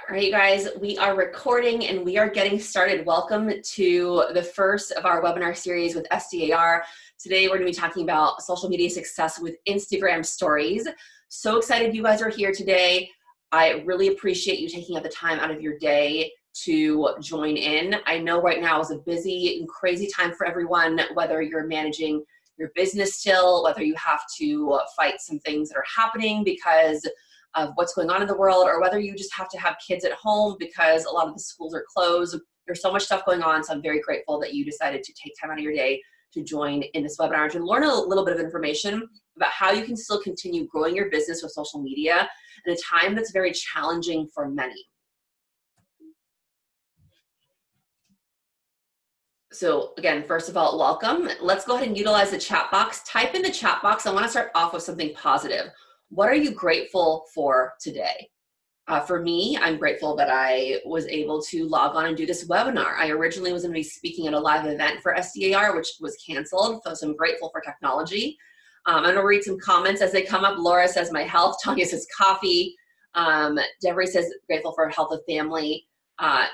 All right, guys, we are recording and we are getting started. Welcome to the first of our webinar series with SDAR. Today, we're going to be talking about social media success with Instagram stories. So excited you guys are here today. I really appreciate you taking out the time out of your day to join in. I know right now is a busy and crazy time for everyone, whether you're managing your business still, whether you have to fight some things that are happening because of what's going on in the world, or whether you just have to have kids at home because a lot of the schools are closed. There's so much stuff going on, so I'm very grateful that you decided to take time out of your day to join in this webinar to learn a little bit of information about how you can still continue growing your business with social media in a time that's very challenging for many. So again, first of all, welcome. Let's go ahead and utilize the chat box. Type in the chat box. I want to start off with something positive. What are you grateful for today? Uh, for me, I'm grateful that I was able to log on and do this webinar. I originally was going to be speaking at a live event for SDAR, which was canceled, so I'm grateful for technology. Um, I'm going to read some comments as they come up. Laura says, my health. Tanya says, coffee. Um, Deborah says, grateful for health of family. Uh,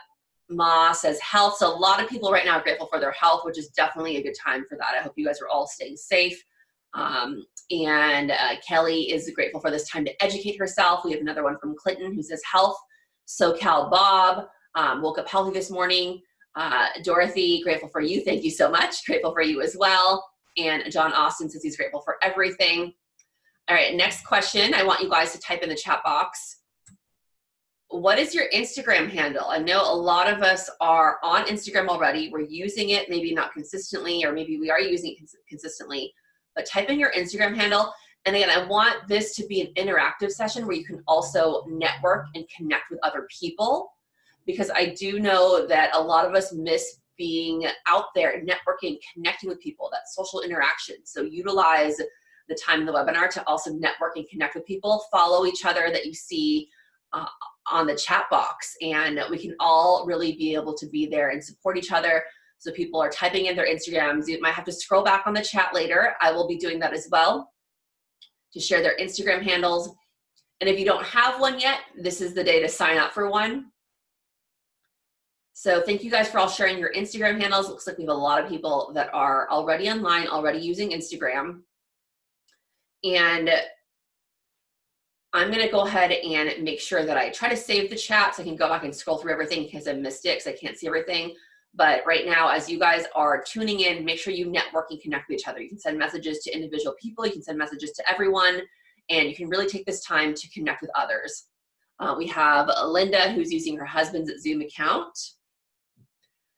Ma says, health. So a lot of people right now are grateful for their health, which is definitely a good time for that. I hope you guys are all staying safe. Um, and uh, Kelly is grateful for this time to educate herself. We have another one from Clinton who says health. SoCal Bob um, woke up healthy this morning. Uh, Dorothy, grateful for you. Thank you so much. Grateful for you as well. And John Austin says he's grateful for everything. All right, next question. I want you guys to type in the chat box. What is your Instagram handle? I know a lot of us are on Instagram already. We're using it, maybe not consistently, or maybe we are using it cons consistently but type in your Instagram handle. And again, I want this to be an interactive session where you can also network and connect with other people because I do know that a lot of us miss being out there, networking, connecting with people, that social interaction. So utilize the time in the webinar to also network and connect with people, follow each other that you see uh, on the chat box, and we can all really be able to be there and support each other so people are typing in their Instagrams. You might have to scroll back on the chat later. I will be doing that as well to share their Instagram handles. And if you don't have one yet, this is the day to sign up for one. So thank you guys for all sharing your Instagram handles. Looks like we have a lot of people that are already online, already using Instagram. And I'm gonna go ahead and make sure that I try to save the chat so I can go back and scroll through everything because I missed it because I can't see everything. But right now, as you guys are tuning in, make sure you network and connect with each other. You can send messages to individual people, you can send messages to everyone, and you can really take this time to connect with others. Uh, we have Linda who's using her husband's Zoom account.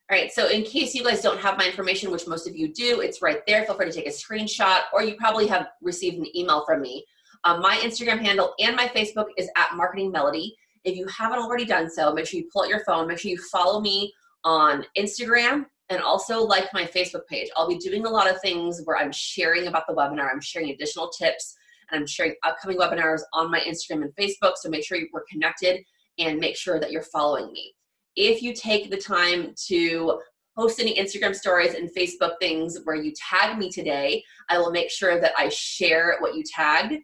All right, so in case you guys don't have my information, which most of you do, it's right there. Feel free to take a screenshot, or you probably have received an email from me. Um, my Instagram handle and my Facebook is at Marketing Melodie. If you haven't already done so, make sure you pull out your phone, make sure you follow me on Instagram and also like my Facebook page. I'll be doing a lot of things where I'm sharing about the webinar, I'm sharing additional tips, and I'm sharing upcoming webinars on my Instagram and Facebook. So make sure we're connected and make sure that you're following me. If you take the time to post any Instagram stories and Facebook things where you tag me today, I will make sure that I share what you tagged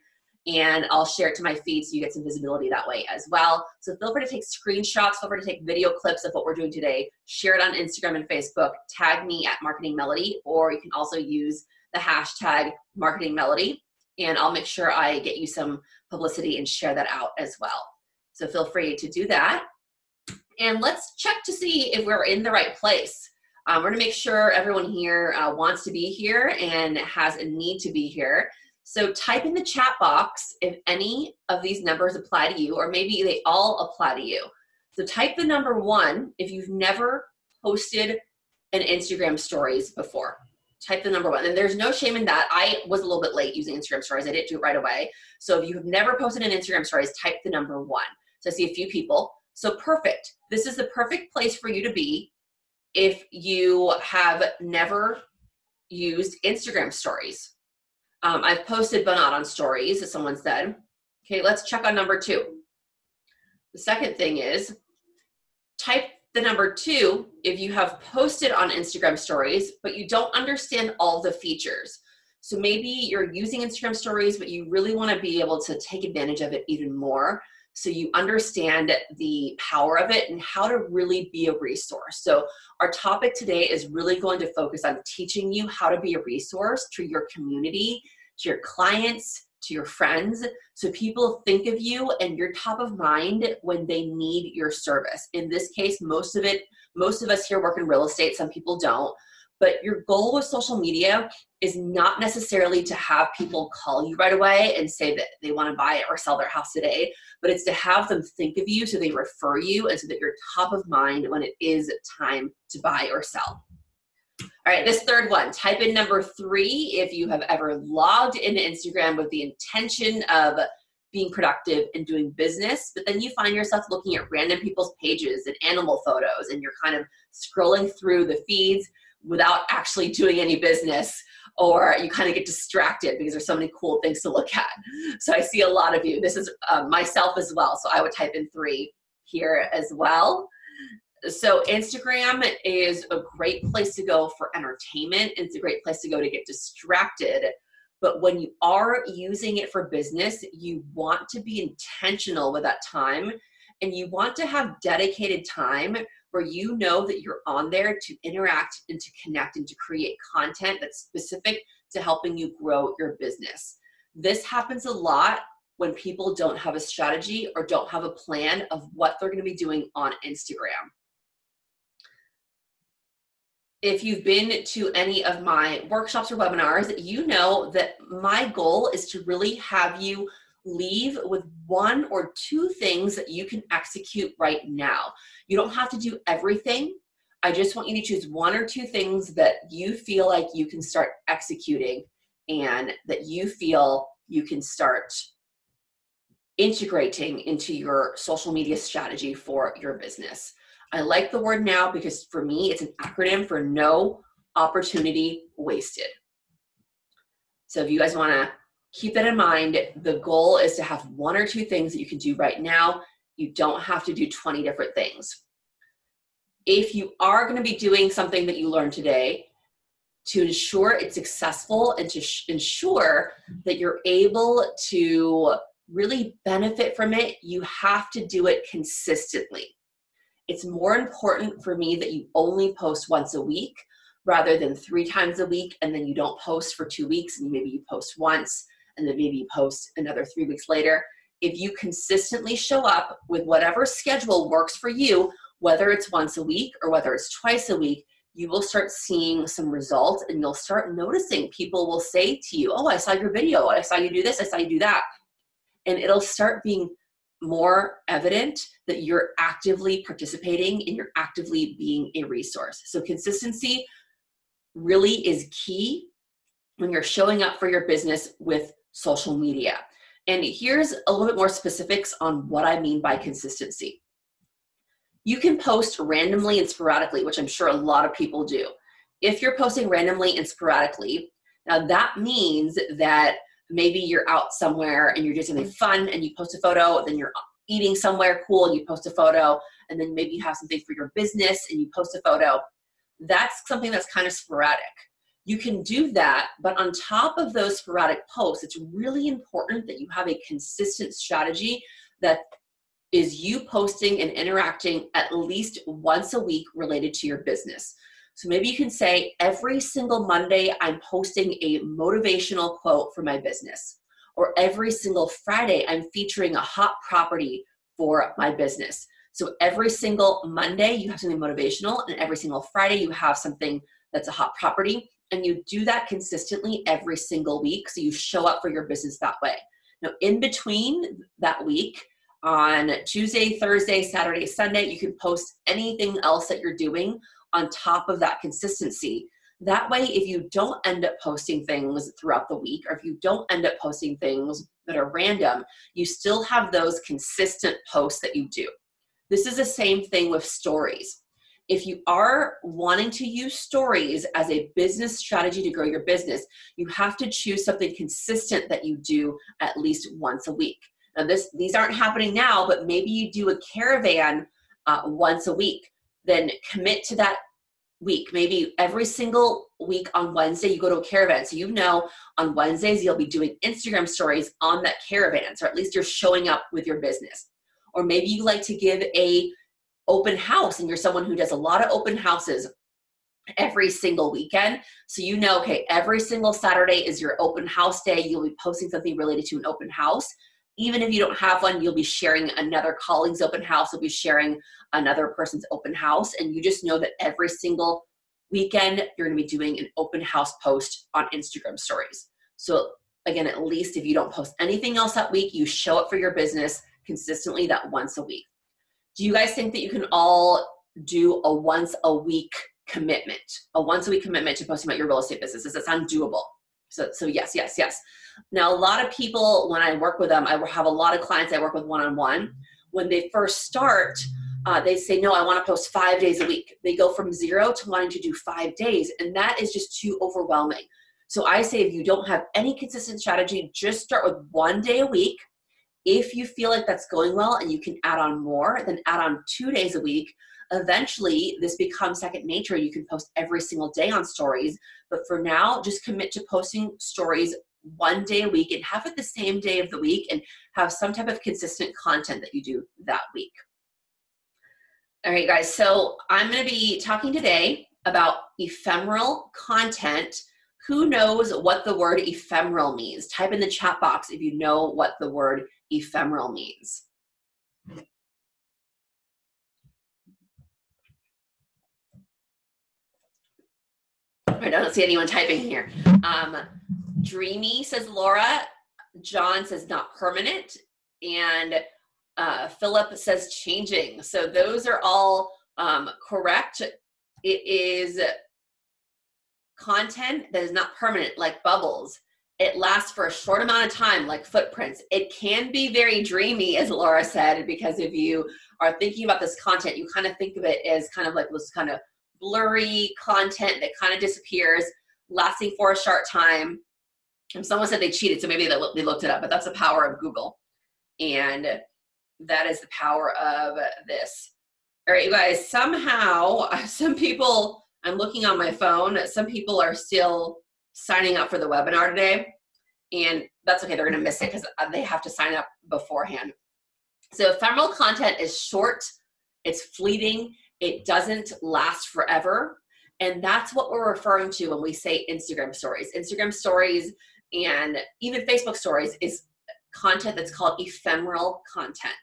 and I'll share it to my feed so you get some visibility that way as well. So feel free to take screenshots, feel free to take video clips of what we're doing today, share it on Instagram and Facebook, tag me at Marketing Melodie, or you can also use the hashtag Marketing Melodie, and I'll make sure I get you some publicity and share that out as well. So feel free to do that. And let's check to see if we're in the right place. Um, we're gonna make sure everyone here uh, wants to be here and has a need to be here. So type in the chat box if any of these numbers apply to you, or maybe they all apply to you. So type the number one if you've never posted an Instagram stories before. Type the number one. And there's no shame in that. I was a little bit late using Instagram stories. I didn't do it right away. So if you have never posted an Instagram stories, type the number one. So I see a few people. So perfect. This is the perfect place for you to be if you have never used Instagram stories. Um, I've posted but not on stories, as someone said. Okay, let's check on number two. The second thing is type the number two if you have posted on Instagram stories, but you don't understand all the features. So maybe you're using Instagram stories, but you really want to be able to take advantage of it even more. So you understand the power of it and how to really be a resource. So, our topic today is really going to focus on teaching you how to be a resource to your community, to your clients, to your friends, so people think of you and you're top of mind when they need your service. In this case, most of it, most of us here work in real estate, some people don't. But your goal with social media is not necessarily to have people call you right away and say that they want to buy it or sell their house today, but it's to have them think of you so they refer you and so that you're top of mind when it is time to buy or sell. All right, this third one, type in number three if you have ever logged into Instagram with the intention of being productive and doing business, but then you find yourself looking at random people's pages and animal photos and you're kind of scrolling through the feeds without actually doing any business or you kind of get distracted because there's so many cool things to look at. So I see a lot of you. This is um, myself as well. So I would type in three here as well. So Instagram is a great place to go for entertainment. It's a great place to go to get distracted. But when you are using it for business, you want to be intentional with that time and you want to have dedicated time where you know that you're on there to interact and to connect and to create content that's specific to helping you grow your business. This happens a lot when people don't have a strategy or don't have a plan of what they're going to be doing on Instagram. If you've been to any of my workshops or webinars, you know that my goal is to really have you leave with one or two things that you can execute right now. You don't have to do everything. I just want you to choose one or two things that you feel like you can start executing and that you feel you can start integrating into your social media strategy for your business. I like the word now because for me, it's an acronym for no opportunity wasted. So if you guys want to keep that in mind. The goal is to have one or two things that you can do right now. You don't have to do 20 different things. If you are going to be doing something that you learned today, to ensure it's successful and to sh- ensure that you're able to really benefit from it, you have to do it consistently. It's more important for me that you only post once a week rather than three times a week and then you don't post for two weeks and maybe you post once and then maybe you post another three weeks later. If you consistently show up with whatever schedule works for you, whether it's once a week or whether it's twice a week, you will start seeing some results and you'll start noticing people will say to you, Oh, I saw your video. I saw you do this. I saw you do that. And it'll start being more evident that you're actively participating and you're actively being a resource. So, consistency really is key when you're showing up for your business with social media. And here's a little bit more specifics on what I mean by consistency. You can post randomly and sporadically, which I'm sure a lot of people do. If you're posting randomly and sporadically, now that means that maybe you're out somewhere and you're doing something fun and you post a photo, then you're eating somewhere cool and you post a photo, and then maybe you have something for your business and you post a photo. That's something that's kind of sporadic you can do that, but on top of those sporadic posts, it's really important that you have a consistent strategy that is you posting and interacting at least once a week related to your business. So maybe you can say every single Monday, I'm posting a motivational quote for my business. Or every single Friday, I'm featuring a hot property for my business. So every single Monday, you have something motivational, and every single Friday, you have something that's a hot property and you do that consistently every single week so you show up for your business that way. Now in between that week on tuesday thursday saturday sunday you can post anything else that you're doing on top of that consistency. That way if you don't end up posting things throughout the week or if you don't end up posting things that are random you still have those consistent posts that you do. This is the same thing with stories if you are wanting to use stories as a business strategy to grow your business, you have to choose something consistent that you do at least once a week. Now, this these aren't happening now, but maybe you do a caravan uh, once a week. Then commit to that week. Maybe every single week on Wednesday you go to a caravan. So you know on Wednesdays you'll be doing Instagram stories on that caravan. So at least you're showing up with your business. or maybe you like to give a open house and you're someone who does a lot of open houses every single weekend. So you know, okay, every single Saturday is your open house day. You'll be posting something related to an open house. Even if you don't have one, you'll be sharing another colleague's open house, you'll be sharing another person's open house. And you just know that every single weekend you're gonna be doing an open house post on Instagram stories. So again, at least if you don't post anything else that week, you show up for your business consistently that once a week. Do you guys think that you can all do a once a week commitment, a once a week commitment to posting about your real estate business? Does that sound doable? So, so yes, yes, yes. Now, a lot of people, when I work with them, I have a lot of clients I work with one on one. When they first start, uh, they say, No, I want to post five days a week. They go from zero to wanting to do five days, and that is just too overwhelming. So I say, if you don't have any consistent strategy, just start with one day a week. If you feel like that's going well and you can add on more, then add on two days a week eventually this becomes second nature. You can post every single day on stories. But for now, just commit to posting stories one day a week and have it the same day of the week and have some type of consistent content that you do that week. All right, guys. So I'm going to be talking today about ephemeral content. Who knows what the word ephemeral means? Type in the chat box if you know what the word ephemeral means. I don't see anyone typing here. Um, dreamy says Laura. John says not permanent. And uh, Philip says changing. So those are all um, correct. It is content that is not permanent, like bubbles. It lasts for a short amount of time, like footprints. It can be very dreamy, as Laura said, because if you are thinking about this content, you kind of think of it as kind of like this kind of blurry content that kind of disappears, lasting for a short time. And someone said they cheated, so maybe they, looked it up, but that's the power of Google. And that is the power of this. All right, you guys, somehow, some people, I'm looking on my phone, some people are still signing up for the webinar today. And that's okay, they're gonna miss it because uh, they have to sign up beforehand. So ephemeral content is short, it's fleeting, it doesn't last forever. And that's what we're referring to when we say Instagram stories. Instagram stories and even Facebook stories is content that's called ephemeral content.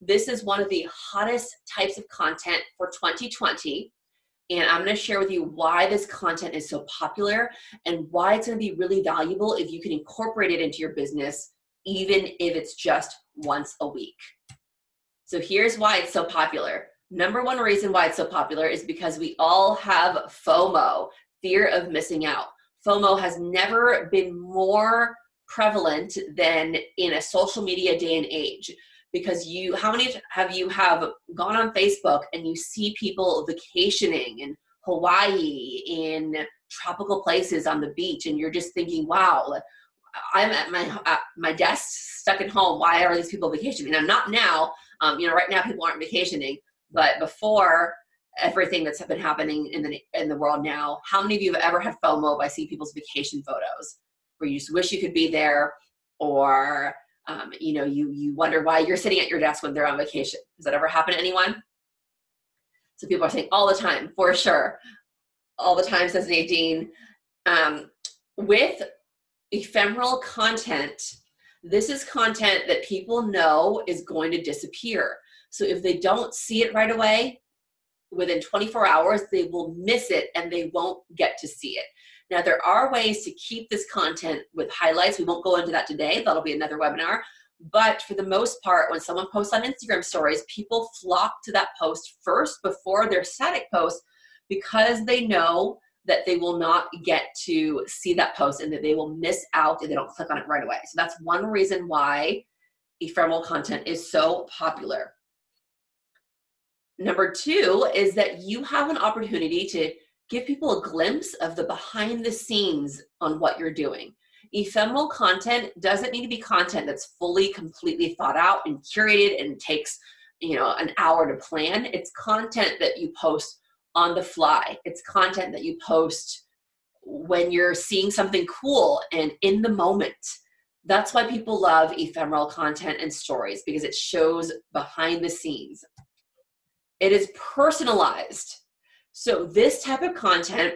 This is one of the hottest types of content for 2020. And I'm going to share with you why this content is so popular and why it's going to be really valuable if you can incorporate it into your business, even if it's just once a week. So here's why it's so popular Number one reason why it's so popular is because we all have FOMO, fear of missing out. FOMO has never been more prevalent than in a social media day and age because you how many have you have gone on facebook and you see people vacationing in hawaii in tropical places on the beach and you're just thinking wow i'm at my at my desk stuck at home. Why are these people vacationing? I'm not now um, you know right now people aren't vacationing but before everything that's been happening in the in the world now, how many of you have ever had FOMO by seeing people's vacation photos? Where you just wish you could be there, or um, you know you you wonder why you're sitting at your desk when they're on vacation? Has that ever happened to anyone? So people are saying all the time, for sure, all the time, says Nadine. Um, with ephemeral content, this is content that people know is going to disappear. So if they don't see it right away, within 24 hours, they will miss it and they won't get to see it. Now, there are ways to keep this content with highlights. We won't go into that today, that'll be another webinar. But for the most part, when someone posts on Instagram stories, people flock to that post first before their static post because they know that they will not get to see that post and that they will miss out if they don't click on it right away. So that's one reason why ephemeral content is so popular. Number two is that you have an opportunity to give people a glimpse of the behind the scenes on what you're doing. Ephemeral content doesn't need to be content that's fully, completely thought out and curated and takes, you know, an hour to plan. It's content that you post on the fly. It's content that you post when you're seeing something cool and in the moment. That's why people love ephemeral content and stories because it shows behind the scenes. It is personalized. So, this type of content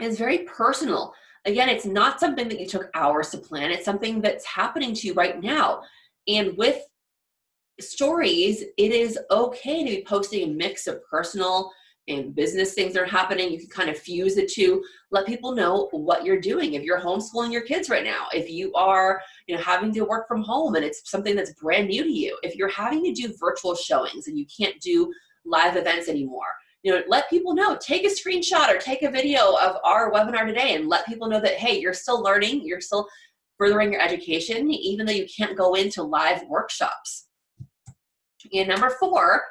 is very personal. Again, it's not something that you took hours to plan, it's something that's happening to you right now. And with stories, it is okay to be posting a mix of personal and business things that are happening. You can kind of fuse the two. Let people know what you're doing. If you're homeschooling your kids right now, if you are, you know, having to work from home and it's something that's brand new to you, if you're having to do virtual showings and you can't do live events anymore, you know, let people know. Take a screenshot or take a video of our webinar today and let people know that hey, you're still learning, you're still furthering your education, even though you can't go into live workshops. And number four,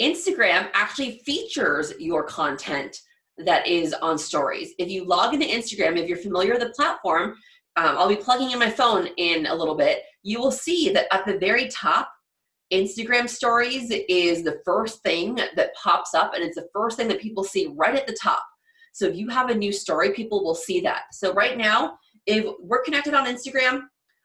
Instagram actually features your content that is on stories. If you log into Instagram, if you're familiar with the platform, um, I'll be plugging in my phone in a little bit. You will see that at the very top, Instagram stories is the first thing that pops up, and it's the first thing that people see right at the top. So if you have a new story, people will see that. So right now, if we're connected on Instagram,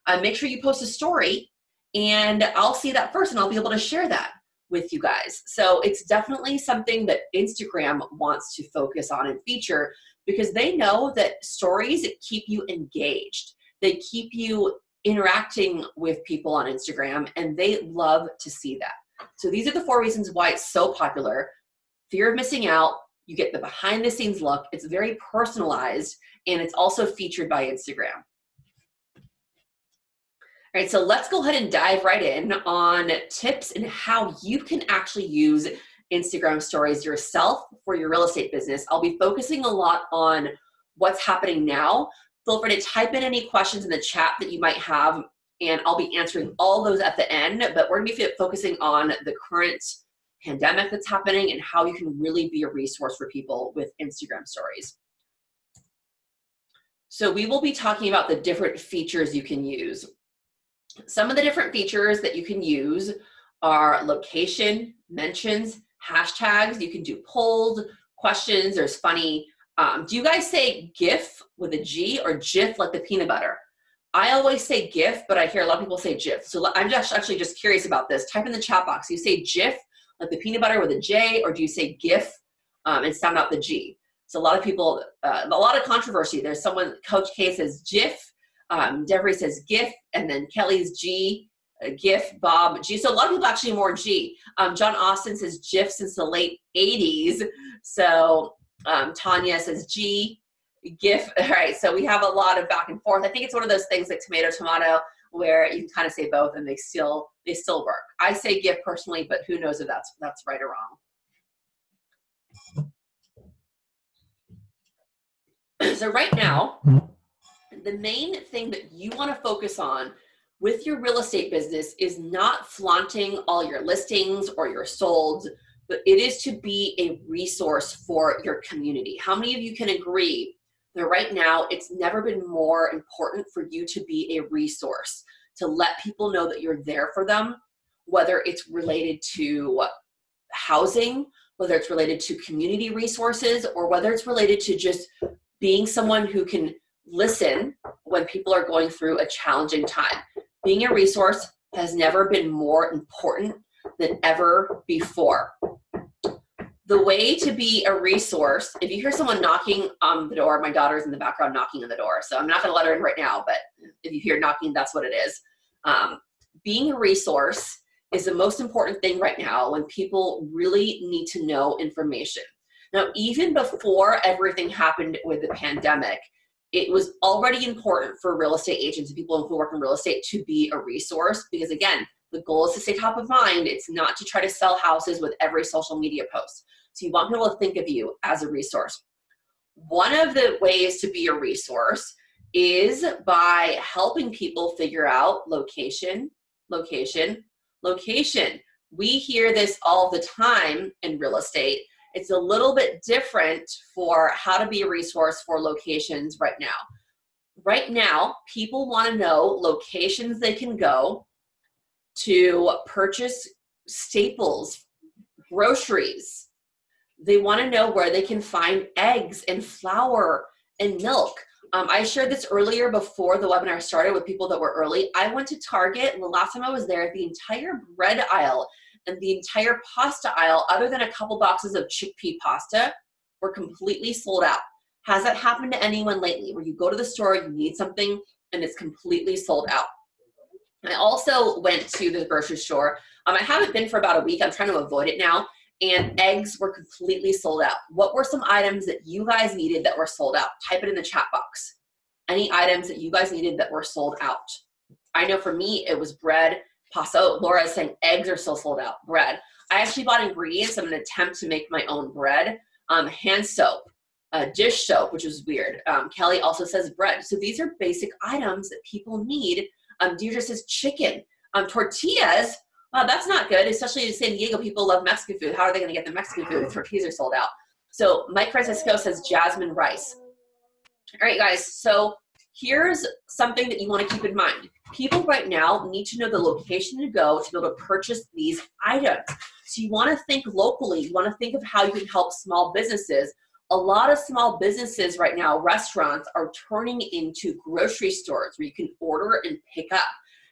uh, make sure you post a story, and I'll see that first, and I'll be able to share that with you guys. So it's definitely something that Instagram wants to focus on and feature because they know that stories keep you engaged. They keep you interacting with people on Instagram and they love to see that. So these are the four reasons why it's so popular. Fear of missing out, you get the behind the scenes look, it's very personalized and it's also featured by Instagram. All right, so let's go ahead and dive right in on tips and how you can actually use Instagram stories yourself for your real estate business. I'll be focusing a lot on what's happening now. Feel free to type in any questions in the chat that you might have, and I'll be answering all those at the end. But we're gonna be focusing on the current pandemic that's happening and how you can really be a resource for people with Instagram stories. So we will be talking about the different features you can use. Some of the different features that you can use are location, mentions, hashtags. You can do polls, questions. There's funny. Um, do you guys say GIF with a G or GIF like the peanut butter? I always say GIF, but I hear a lot of people say GIF. So I'm just actually just curious about this. Type in the chat box. You say GIF like the peanut butter with a J, or do you say GIF um, and sound out the G? So a lot of people, uh, a lot of controversy. There's someone, Coach K says GIF, um, Devery says GIF, and then Kelly's G, uh, GIF, Bob, G. So a lot of people actually more G. Um, John Austin says GIF since the late 80s. So um, Tanya says G, GIF. All right, so we have a lot of back and forth. I think it's one of those things like tomato, tomato, where you can kind of say both and they still they still work. I say GIF personally, but who knows if that's that's right or wrong. so right now, mm-hmm the main thing that you want to focus on with your real estate business is not flaunting all your listings or your solds, but it is to be a resource for your community. How many of you can agree that right now it's never been more important for you to be a resource, to let people know that you're there for them, whether it's related to housing, whether it's related to community resources, or whether it's related to just being someone who can listen when people are going through a challenging time. Being a resource has never been more important than ever before. The way to be a resource, if you hear someone knocking on the door, my daughter's in the background knocking on the door, so I'm not to let her in right now, but if you hear knocking, that's what it is. Um, being a resource is the most important thing right now when people really need to know information. Now, even before everything happened with the pandemic, it was already important for real estate agents and people who work in real estate to be a resource because again the goal is to stay top of mind. It's not to try to sell houses with every social media post. So you want people to think of you as a resource. One of the ways to be a resource is by helping people figure out location location location. We hear this all the time in real estate. It's a little bit different for how to be a resource for locations right now. Right now, people want to know locations they can go to purchase staples, groceries. They want to know where they can find eggs and flour and milk. Um, I shared this earlier before the webinar started with people that were early. I went to Target, and the last time I was there, the entire bread aisle and the entire pasta aisle, other than a couple boxes of chickpea pasta, were completely sold out. Has that happened to anyone lately where you go to the store, you need something, and it's completely sold out? I also went to the grocery store. Um, I haven't been for about a week. I'm trying to avoid it now. And eggs were completely sold out. What were some items that you guys needed that were sold out? Type it in the chat box. Any items that you guys needed that were sold out? I know for me, it was bread, pasta. Laura is saying eggs are still sold out. Bread. I actually bought ingredients. I'm going to attempt to make my own bread. Um, hand soap, uh, dish soap, which is weird. Um, Kelly also says bread. So these are basic items that people need um, Deirdre says chicken. Um, tortillas, wow, that's not good, especially in San Diego. People love Mexican food. How are they going to get the Mexican food if tortillas are sold out? So Mike Francisco says jasmine rice. All right, guys, so here's something that you want to keep in mind. People right now need to know the location to go to be able to purchase these items. So you want to think locally. You want to think of how you can help small businesses a lot of small businesses right now, restaurants, are turning into grocery stores where you can order and pick up.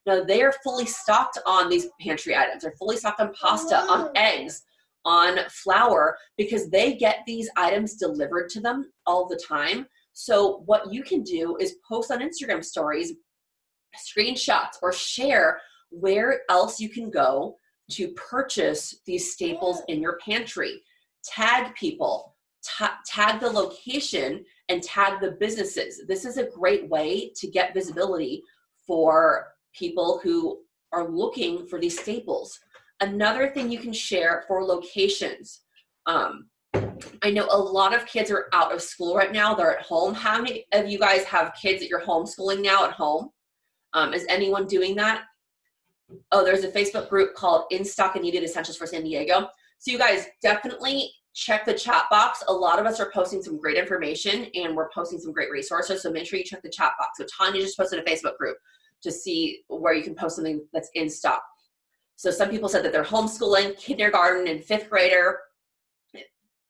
Now they are fully stocked on these pantry items. They're fully stocked on pasta, on oh. eggs, on flour, because they get these items delivered to them all the time. So what you can do is post on Instagram stories, screenshots, or share where else you can go to purchase these staples in your pantry. Tag people, ta- tag the location and tag the businesses. This is a great way to get visibility for people who are looking for these staples. Another thing you can share for locations. Um, I know a lot of kids are out of school right now. They're at home. How many of you guys have kids that you're homeschooling now at home? Um, is anyone doing that? Oh, there's a Facebook group called In Stock and Needed Essentials for San Diego. So you guys definitely check the chat box. A lot of us are posting some great information and we're posting some great resources. So make sure you check the chat box. So Tanya just posted a Facebook group to see where you can post something that's in stock. So some people said that they're homeschooling, kindergarten, and fifth grader.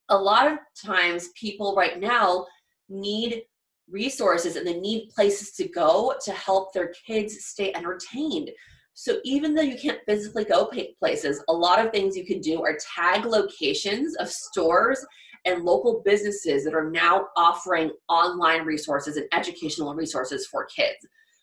A lot of times people right now need resources and they need places to go to help their kids stay entertained. So even though you can't physically go places, a lot of things you can do are tag locations of stores and local businesses that are now offering online resources and educational resources for kids.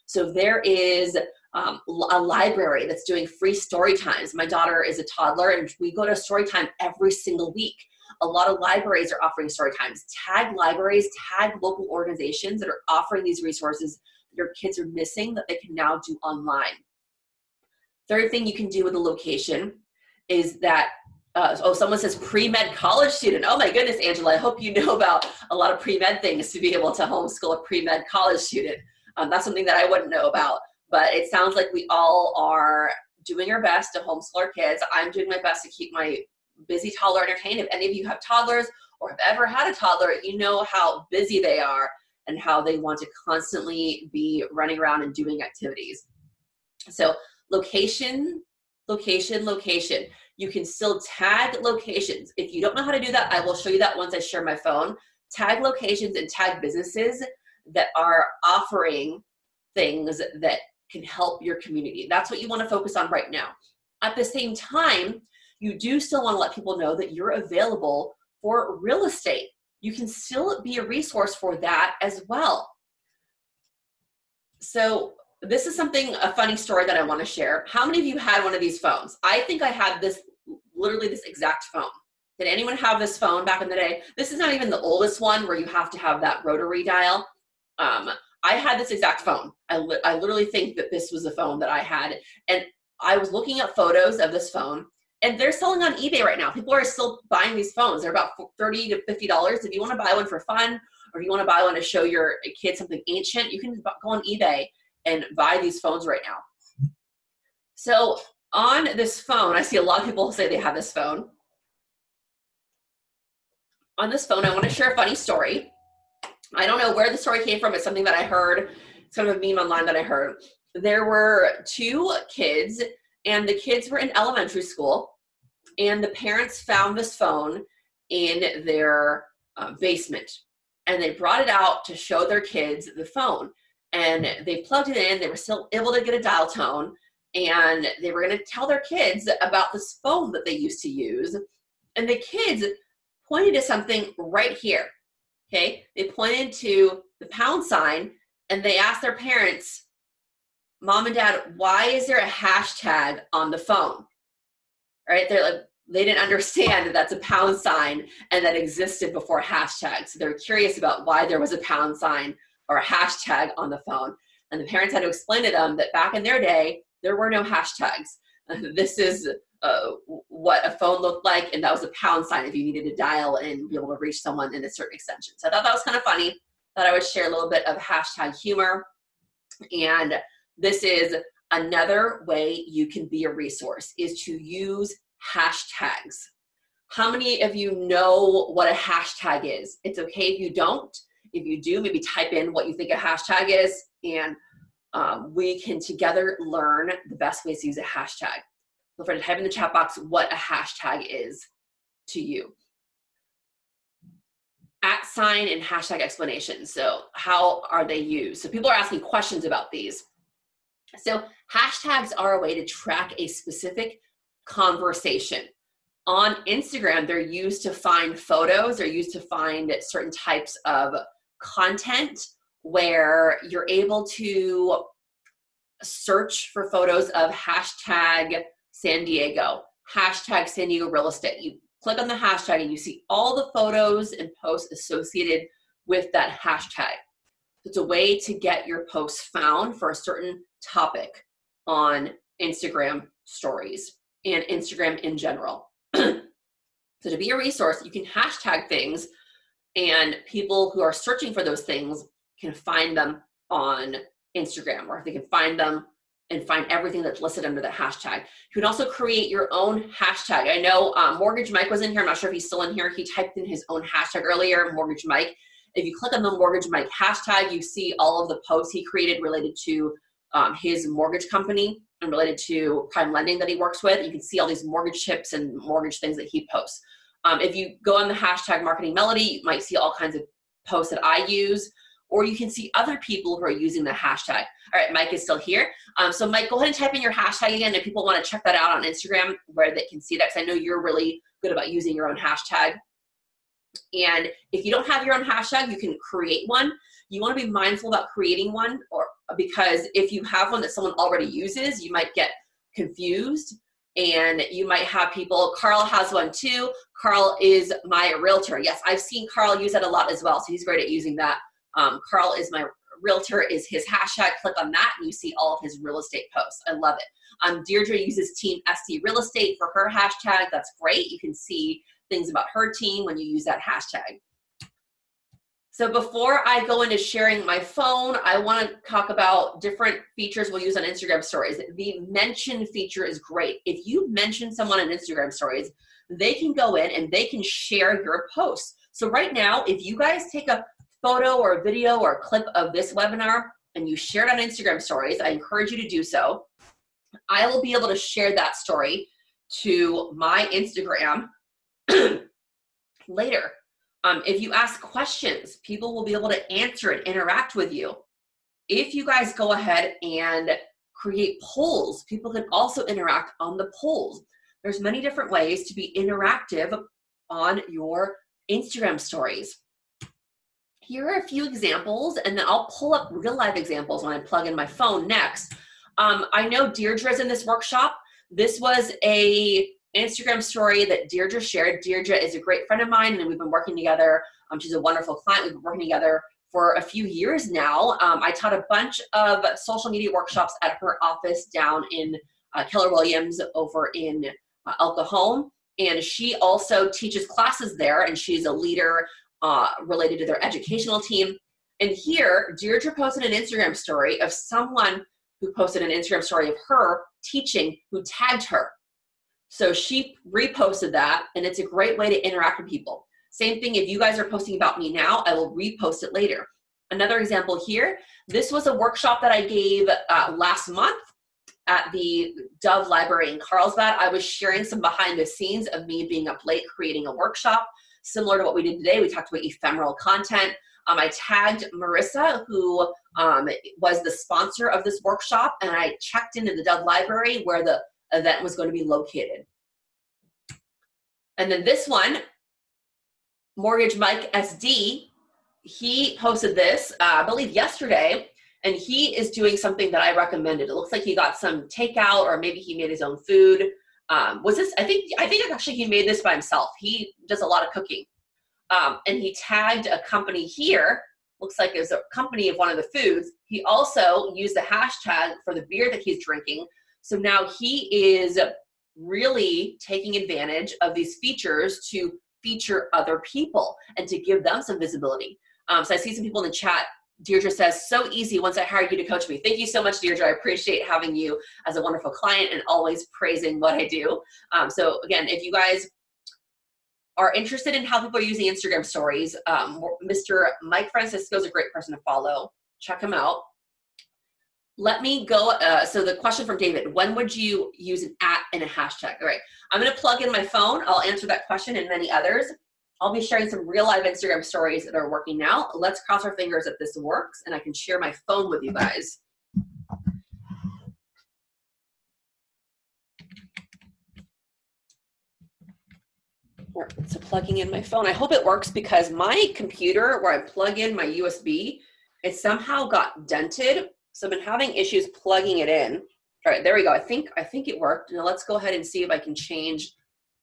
So there is um, a library that's doing free story times. My daughter is a toddler and we go to story time every single week. A lot of libraries are offering story times. Tag libraries, tag local organizations that are offering these resources that your kids are missing that they can now do online. Third thing you can do with a location is that uh, oh, someone says pre-med college student. Oh my goodness, Angela, I hope you know about a lot of pre-med things to be able to homeschool a pre-med college student. Um, that's something that I wouldn't know about, but it sounds like we all are doing our best to homeschool our kids. I'm doing my best to keep my busy toddler entertained. If any of you have toddlers or have ever had a toddler, you know how busy they are and how they want to constantly be running around and doing activities. So location, location, location. You can still tag locations. If you don't know how to do that, I will show you that once I share my phone. Tag locations and tag businesses that are offering things that can help your community. That's what you want to focus on right now. At the same time, you do still want to let people know that you're available for real estate. You can still be a resource for that as well. So, this is something a funny story that I want to share. How many of you had one of these phones? I think I had this literally this exact phone. Did anyone have this phone back in the day? This is not even the oldest one where you have to have that rotary dial. Um, I had this exact phone. I, li- I literally think that this was the phone that I had. And I was looking at photos of this phone and they're selling on eBay right now. People are still buying these phones. They're about 30 to $50. If you want to buy one for fun or if you want to buy one to show your kid something ancient, you can go on eBay and buy these phones right now. So on this phone, I see a lot of people say they have this phone. On this phone, I want to share a funny story. I don't know where the story came from. It's something that I heard. It's kind of a meme online that I heard. There were two kids, and the kids were in elementary school, and the parents found this phone in their uh, basement and they brought it out to show their kids the phone. And they plugged it in, they were still able to get a dial tone, and they were going to tell their kids about this phone that they used to use. And the kids pointed to something right here. Okay, they pointed to the pound sign and they asked their parents, Mom and Dad, why is there a hashtag on the phone? Right? They're like, they didn't understand that that's a pound sign and that existed before hashtags. So they're curious about why there was a pound sign or a hashtag on the phone. And the parents had to explain to them that back in their day, there were no hashtags. This is uh, what a phone looked like, and that was a pound sign if you needed to dial and be able to reach someone in a certain extension. So I thought that was kind of funny. That I would share a little bit of hashtag humor. And this is another way you can be a resource is to use hashtags. How many of you know what a hashtag is? It's okay if you don't. If you do, maybe type in what you think a hashtag is, and um, we can together learn the best ways to use a hashtag. Feel free to type in the chat box what a hashtag is to you. At sign and hashtag explanation. So, how are they used? So, people are asking questions about these. So, hashtags are a way to track a specific conversation. On Instagram, they're used to find photos, they're used to find certain types of content where you're able to search for photos of hashtag San Diego, hashtag San Diego real estate. You click on the hashtag and you see all the photos and posts associated with that hashtag. It's a way to get your posts found for a certain topic on Instagram stories and Instagram in general. so, to be a resource, you can hashtag things, and people who are searching for those things can find them on Instagram, or they can find them and find everything that's listed under the hashtag. You can also create your own hashtag. I know um, Mortgage Mike was in here. I'm not sure if he's still in here. He typed in his own hashtag earlier, Mortgage Mike. If you click on the Mortgage Mike hashtag, you see all of the posts he created related to um, his mortgage company and related to prime lending that he works with. You can see all these mortgage tips and mortgage things that he posts. Um, if you go on the hashtag marketing melodie, you might see all kinds of posts that I use or you can see other people who are using the hashtag. All right, Mike is still here. Um, so Mike, go ahead and type in your hashtag again if people want to check that out on Instagram where they can see that because I know you're really good about using your own hashtag. And if you don't have your own hashtag, you can create one. You want to be mindful about creating one or because if you have one that someone already uses, you might get confused and you might have people carl has one too carl is my realtor yes i've seen carl use that a lot as well so he's great at using that um, Carl is my realtor is his hashtag. Click on that and you see all of his real estate posts. I love it. Um, Deirdre uses Team SD Real Estate for her hashtag. That's great. You can see things about her team when you use that hashtag. So before I go into sharing my phone, I want to talk about different features we'll use on Instagram stories. The mention feature is great. If you mention someone on Instagram stories, they can go in and they can share your post. So right now, if you guys take a photo or a video or a clip of this webinar and you share it on Instagram stories, I encourage you to do so. I will be able to share that story to my Instagram later. Um, if you ask questions, people will be able to answer and interact with you. If you guys go ahead and create polls, people can also interact on the polls. There's many different ways to be interactive on your Instagram stories here are a few examples, and then I'll pull up real life examples when I plug in my phone next. Um, I know Deirdre's in this workshop. This was a Instagram story that Deirdre shared. Deirdre is a great friend of mine, and we've been working together. Um, she's a wonderful client. We've been working together for a few years now. Um, I taught a bunch of social media workshops at her office down in uh, Keller Williams over in uh, El Cajon. And she also teaches classes there, and she's a leader uh, related to their educational team. And here, Deirdre posted an Instagram story of someone who posted an Instagram story of her teaching who tagged her. So she reposted that, and it's a great way to interact with people. Same thing, if you guys are posting about me now, I will repost it later. Another example here this was a workshop that I gave uh, last month at the Dove Library in Carlsbad. I was sharing some behind the scenes of me being up late creating a workshop similar to what we did today. We talked about ephemeral content. Um, I tagged Marissa, who um, was the sponsor of this workshop, and I checked into the Dove Library where the event was going to be located. And then this one, Mortgage Mike SD, he posted this, uh, I believe yesterday, and he is doing something that I recommended. It looks like he got some takeout, or maybe he made his own food. Um, was this? I think I think actually he made this by himself. He does a lot of cooking, um, and he tagged a company here. Looks like it's a company of one of the foods. He also used the hashtag for the beer that he's drinking. So now he is really taking advantage of these features to feature other people and to give them some visibility. Um, so I see some people in the chat. Deirdre says, so easy once I hired you to coach me. Thank you so much, Deirdre. I appreciate having you as a wonderful client and always praising what I do. Um, so again, if you guys are interested in how people are using Instagram stories, um, Mr. Mike Francisco is a great person to follow. Check him out let me go. Uh, so the question from David, when would you use an at and a hashtag? All right, I'm gonna plug in my phone. I'll answer that question and many others. I'll be sharing some real live Instagram stories that are working now. Let's cross our fingers that this works and I can share my phone with you guys. So plugging in my phone. I hope it works because my computer where I plug in my USB, it somehow got dented so I've been having issues plugging it in. All right, there we go. I think I think it worked. Now let's go ahead and see if I can change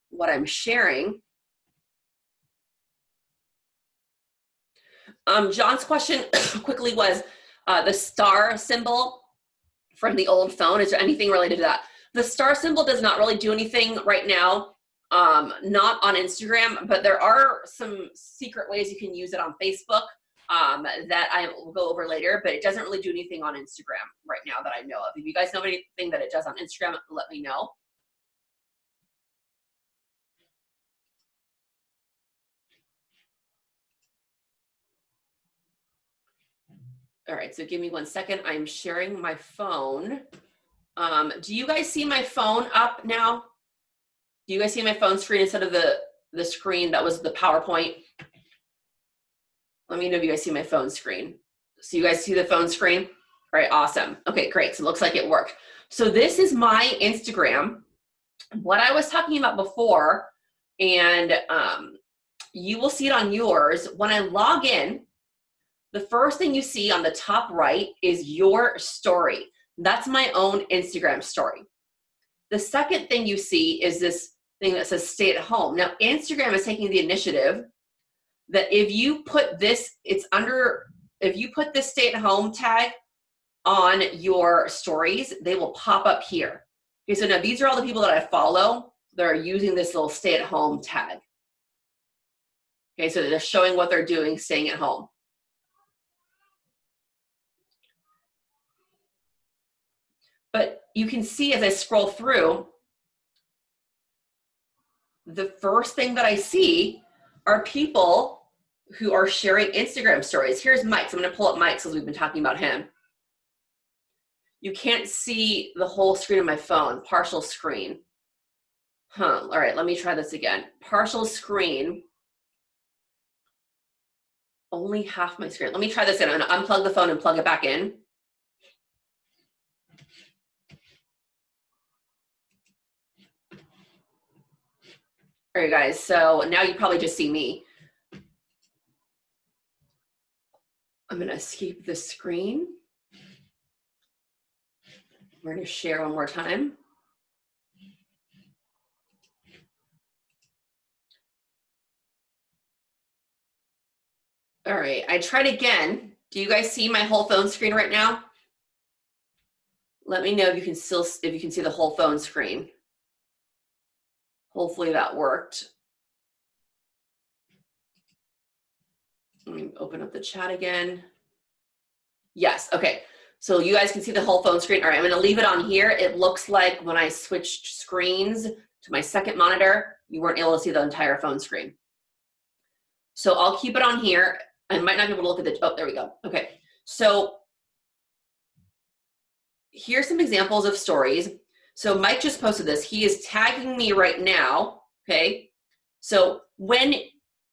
what I'm sharing. Um, John's question quickly was uh, the star symbol from the old phone. Is there anything related to that? The star symbol does not really do anything right now, um, not on Instagram, but there are some secret ways you can use it on Facebook um, that I will go over later, but it doesn't really do anything on Instagram right now that I know of. If you guys know anything that it does on Instagram, let me know. All right, so give me one second. I'm sharing my phone. Um, do you guys see my phone up now? Do you guys see my phone screen instead of the, the screen that was the PowerPoint? Let me know if you guys see my phone screen. So you guys see the phone screen? All right, awesome. Okay, great. So it looks like it worked. So this is my Instagram. What I was talking about before, and um, you will see it on yours. When I log in, the first thing you see on the top right is your story. That's my own Instagram story. The second thing you see is this thing that says stay at home. Now, Instagram is taking the initiative that if you put this, it's under, if you put this stay at home tag on your stories, they will pop up here. Okay, so now these are all the people that I follow that are using this little stay at home tag. Okay, so they're showing what they're doing staying at home. But you can see as I scroll through, the first thing that I see are people who are sharing Instagram stories. Here's Mike's. I'm going to pull up Mike's as we've been talking about him. You can't see the whole screen of my phone, partial screen. Huh, all right, let me try this again. Partial screen, only half my screen. Let me try this again. I'm going to unplug the phone and plug it back in. All right, guys, so now you probably just see me. I'm going to escape the screen. We're going to share one more time. All right, I tried again. Do you guys see my whole phone screen right now? Let me know if you can still, if you can see the whole phone screen. Hopefully that worked. Let me open up the chat again. Yes, okay. So you guys can see the whole phone screen. All right, I'm gonna leave it on here. It looks like when I switched screens to my second monitor, you weren't able to see the entire phone screen. So I'll keep it on here. I might not be able to look at the, oh, there we go. Okay, so here's some examples of stories. So Mike just posted this. He is tagging me right now, okay? So when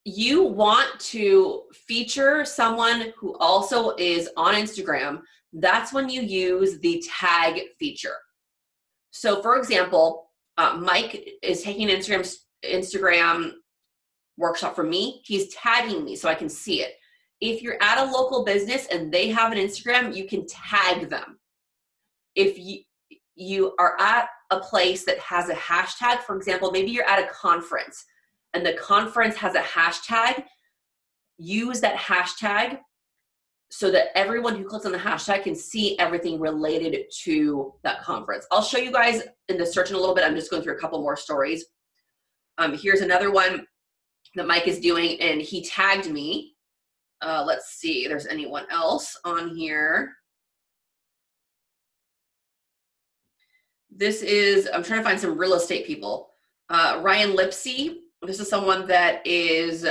you want to feature someone who also is on Instagram, that's when you use the tag feature. So, for example, uh, Mike is taking Instagram Instagram workshop for me. He's tagging me so I can see it. If you're at a local business and they have an Instagram, you can tag them. If you you are at a place that has a hashtag, for example, maybe you're at a conference and the conference has a hashtag, use that hashtag so that everyone who clicks on the hashtag can see everything related to that conference. I'll show you guys in the search in a little bit. I'm just going through a couple more stories. Um, here's another one that Mike is doing, and he tagged me. Uh, let's see, there's anyone else on here. This is, I'm trying to find some real estate people. Uh, Ryan Lipsy, this is someone that is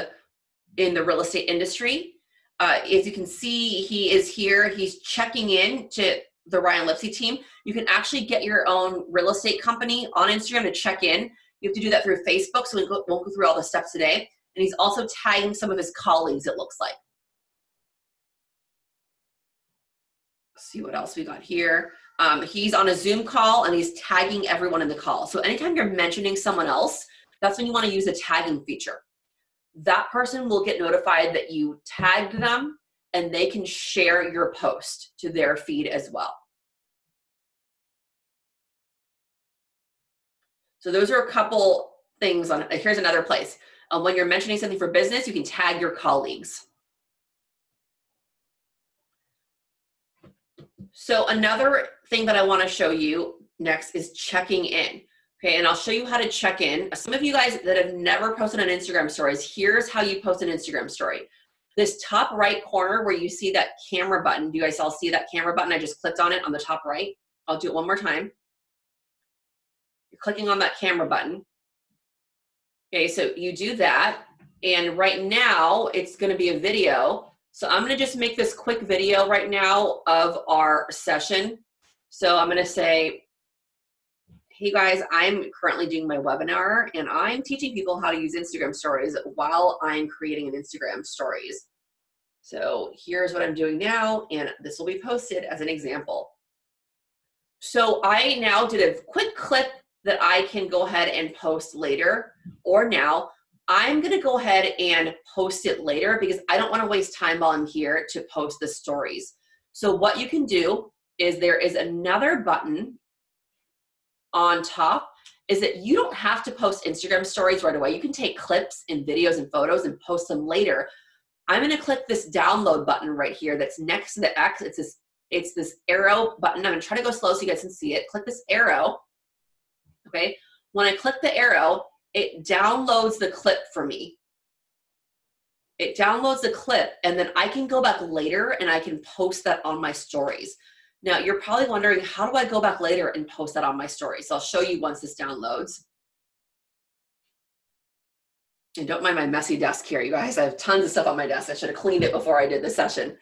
in the real estate industry. Uh, as you can see, he is here. He's checking in to the Ryan Lipsy team. You can actually get your own real estate company on Instagram to check in. You have to do that through Facebook, so we won't go through all the steps today. And he's also tagging some of his colleagues, it looks like. Let's see what else we got here. Um, he's on a Zoom call and he's tagging everyone in the call. So anytime you're mentioning someone else, that's when you want to use a tagging feature. That person will get notified that you tagged them and they can share your post to their feed as well. So those are a couple things on here's another place. Uh, when you're mentioning something for business, you can tag your colleagues. So another thing that I want to show you next is checking in. Okay, and I'll show you how to check in. Some of you guys that have never posted on Instagram stories, here's how you post an Instagram story. This top right corner where you see that camera button, do you guys all see that camera button? I just clicked on it on the top right. I'll do it one more time. You're clicking on that camera button. Okay, so you do that. And right now it's gonna be a video. So I'm gonna just make this quick video right now of our session. So I'm gonna say, hey guys, I'm currently doing my webinar and I'm teaching people how to use Instagram stories while I'm creating an Instagram stories. So here's what I'm doing now, and this will be posted as an example. So I now did a quick clip that I can go ahead and post later or now. I'm gonna go ahead and post it later because I don't wanna waste time while I'm here to post the stories. So what you can do is there is another button on top is that you don't have to post Instagram stories right away. You can take clips and videos and photos and post them later. I'm going to click this download button right here that's next to the X. It's this it's this arrow button. I'm going to try to go slow so you guys can see it. Click this arrow. Okay? When I click the arrow, it downloads the clip for me. It downloads the clip and then I can go back later and I can post that on my stories. Now, you're probably wondering, how do I go back later and post that on my story? So I'll show you once this downloads. And don't mind my messy desk here, you guys. I have tons of stuff on my desk. I should have cleaned it before I did the session.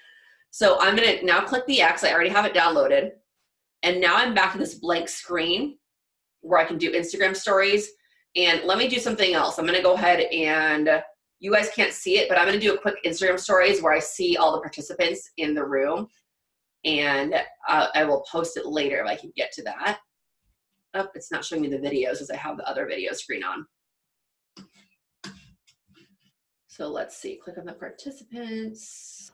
So I'm gonna now click the X. I already have it downloaded. And now I'm back to this blank screen where I can do Instagram stories. And let me do something else. I'm gonna go ahead and, you guys can't see it, but I'm gonna do a quick Instagram stories where I see all the participants in the room and uh, I will post it later if I can get to that. Oh, it's not showing me the videos as I have the other video screen on. So let's see, click on the participants.